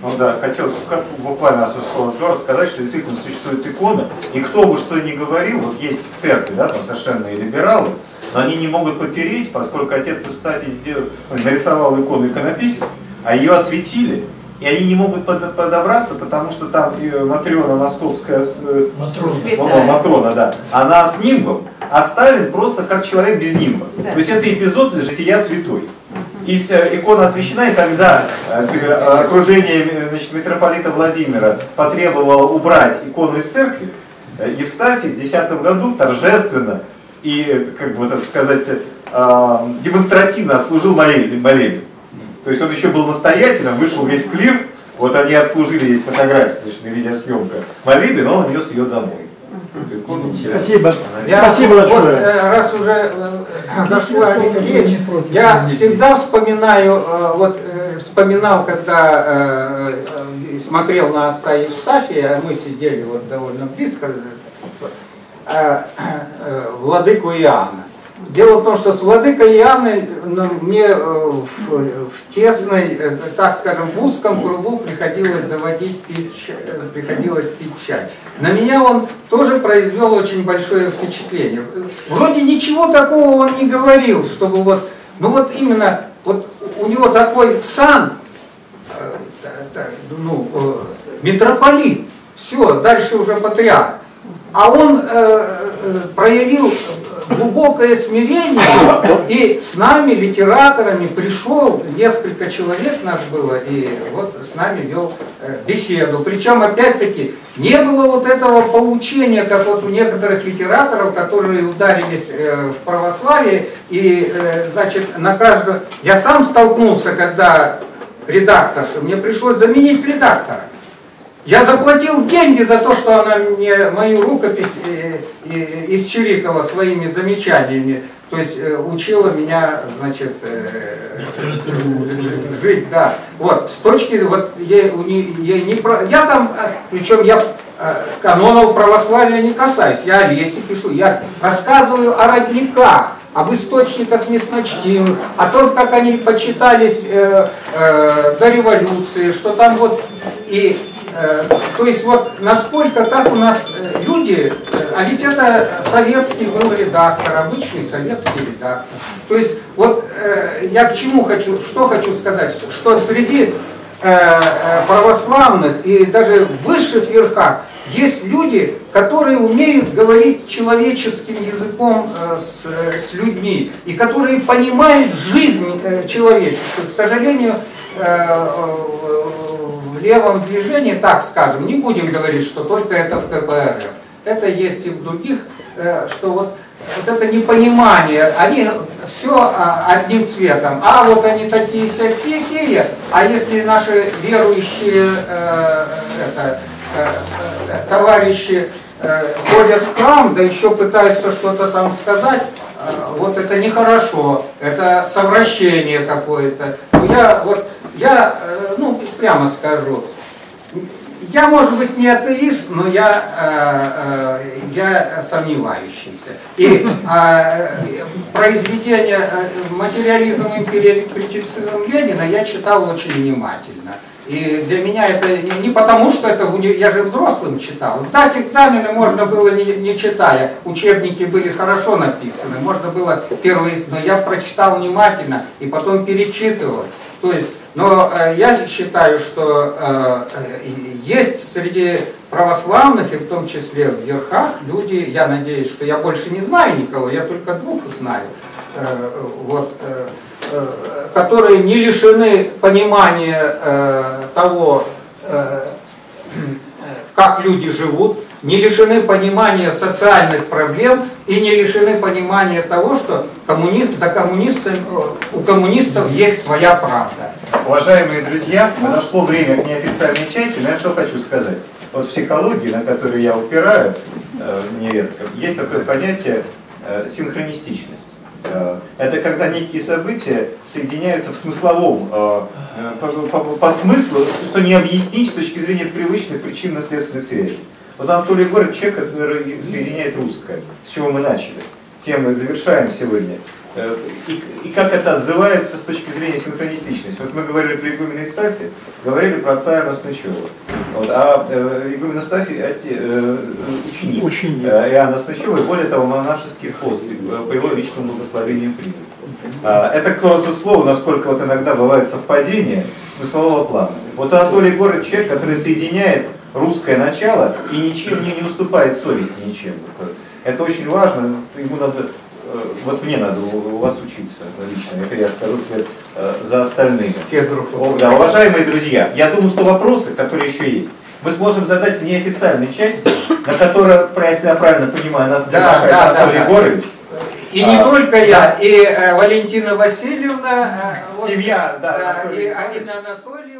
Ну да, хотелось буквально особого разговора сказать, что действительно существует икона, и кто бы что ни говорил, вот есть в церкви, да, там совершенные либералы, но они не могут попереть, поскольку отец Евстафий сделал, нарисовал икону иконописец, а ее осветили, и они не могут подобраться, потому что там Матрена московская, э, Матрона, Матрона да, она с нимбом, а Сталин просто как человек без нимба. Да. То есть это эпизод из жития святой. И икона освящена, и когда э, окружение значит, митрополита Владимира потребовало убрать икону из церкви, э, Евстафий в 2010 году торжественно и, как бы так сказать, демонстративно служил молебен. То есть он еще был настоятелем, вышел весь клир, вот они отслужили, есть фотография, значит, видеосъемка молебен, но он нес ее домой. Спасибо. Я, Спасибо большое. Вот, э, раз уже э, зашла речь, я всегда вспоминаю, э, вот вспоминал, когда смотрел на отца Евстафия, мы сидели вот довольно близко, владыку Иоанна. Дело в том, что с владыкой Иоанной ну, мне э, в, в тесной, э, так скажем, в узком кругу приходилось доводить пить, чай- э, приходилось пить чай. На меня он тоже произвел очень большое впечатление. Вроде ничего такого он не говорил, чтобы вот, ну вот именно, вот у него такой да, ну, митрополит, все, дальше уже патриарх. А он проявил глубокое смирение, и с нами, литераторами, пришел, несколько человек нас было, и вот с нами вел э, беседу. Причем, опять-таки, не было вот этого поучения, как вот у некоторых литераторов, которые ударились э, в православие, и, э, значит, на каждого... Я сам столкнулся, когда редакторша, мне пришлось заменить редактора. Я заплатил деньги за то, что она мне мою рукопись э, э, исчирикала своими замечаниями. То есть э, учила меня, значит, э, жить, да. Вот, с точки, вот, ей, ей не про- я там, э, причем я э, канонов православия не касаюсь, я о лесе пишу, я рассказываю о родниках, об источниках местночтимых, о том, как они почитались э, э, до революции, что там вот и э, то есть вот насколько как у нас э, люди, э, а ведь это советский был редактор, обычный советский редактор. То есть вот э, я к чему хочу, что хочу сказать, что среди э, э, православных и даже высших верхах есть люди, которые умеют говорить человеческим языком э, с, э, с людьми и которые понимают жизнь э, человеческую. К сожалению, э, э, в левом движении, так скажем, не будем говорить, что только это в КПРФ. Это есть и в других, э, что вот, вот это непонимание, они все одним цветом, а вот они такие всякие, а если наши верующие э, это, э, товарищи ходят в храм, да еще пытаются что-то там сказать, вот это нехорошо, это совращение какое-то. Ну, Я вот, я, ну, прямо скажу, я, может быть, не атеист, но я, э, э, я сомневающийся. И э, произведение э, «Материализм, империализм, критицизм Ленина» я читал очень внимательно. И для меня это не, потому, что это я же взрослым читал. Сдать экзамены можно было не, не читая. Учебники были хорошо написаны, можно было первые, но я прочитал внимательно и потом перечитывал. То есть, но э, я считаю, что э, э, есть среди православных, и в том числе в верхах, люди, я надеюсь, что я больше не знаю никого, я только двух знаю, вот, которые не лишены понимания того, как люди живут, не лишены понимания социальных проблем и не лишены понимания того, что коммуни... за коммунистами, у коммунистов есть своя правда. Уважаемые друзья, подошло время к неофициальной части, но я что хочу сказать. Вот в психологии, на которую я упираю э, нередко, есть такое понятие э, синхронистичность. Э, Это когда некие события соединяются в смысловом, э, э, по, по- по смыслу, что не объяснить с точки зрения привычных причинно-следственных связей. Вот Анатолий Егорович человек, который соединяет русское, с чего мы начали. Тем мы завершаем сегодня. Э, И, и как это отзывается с точки зрения синхронистичности. Вот мы говорили про игумена Истафия, говорили про отца Иоанна Снычева. Вот, а э, игумен Истафий оте- э, ученик, Ученик. э, Иоанна Снычева, и более того, монашеский пост э, по его личному благословению принят. А, Это к слову, насколько вот иногда бывает совпадение смыслового плана. Вот Анатолий Егорович человек, который соединяет русское начало и ничем не, не уступает совести ничем. Это очень важно, ему надо, вот мне надо у вас учиться лично, это я скажу вслед э, за остальными. Все друг О, Да, уважаемые друзья, я думаю, что вопросы, которые еще есть, мы сможем задать в неофициальной части, на которую, если я правильно понимаю, нас Да, да, да, Анатолий да. Егорович. И не А, только я, и э, Валентина Васильевна, э, вот, Семья, да, да, Анатолий и Алина Анатольевна.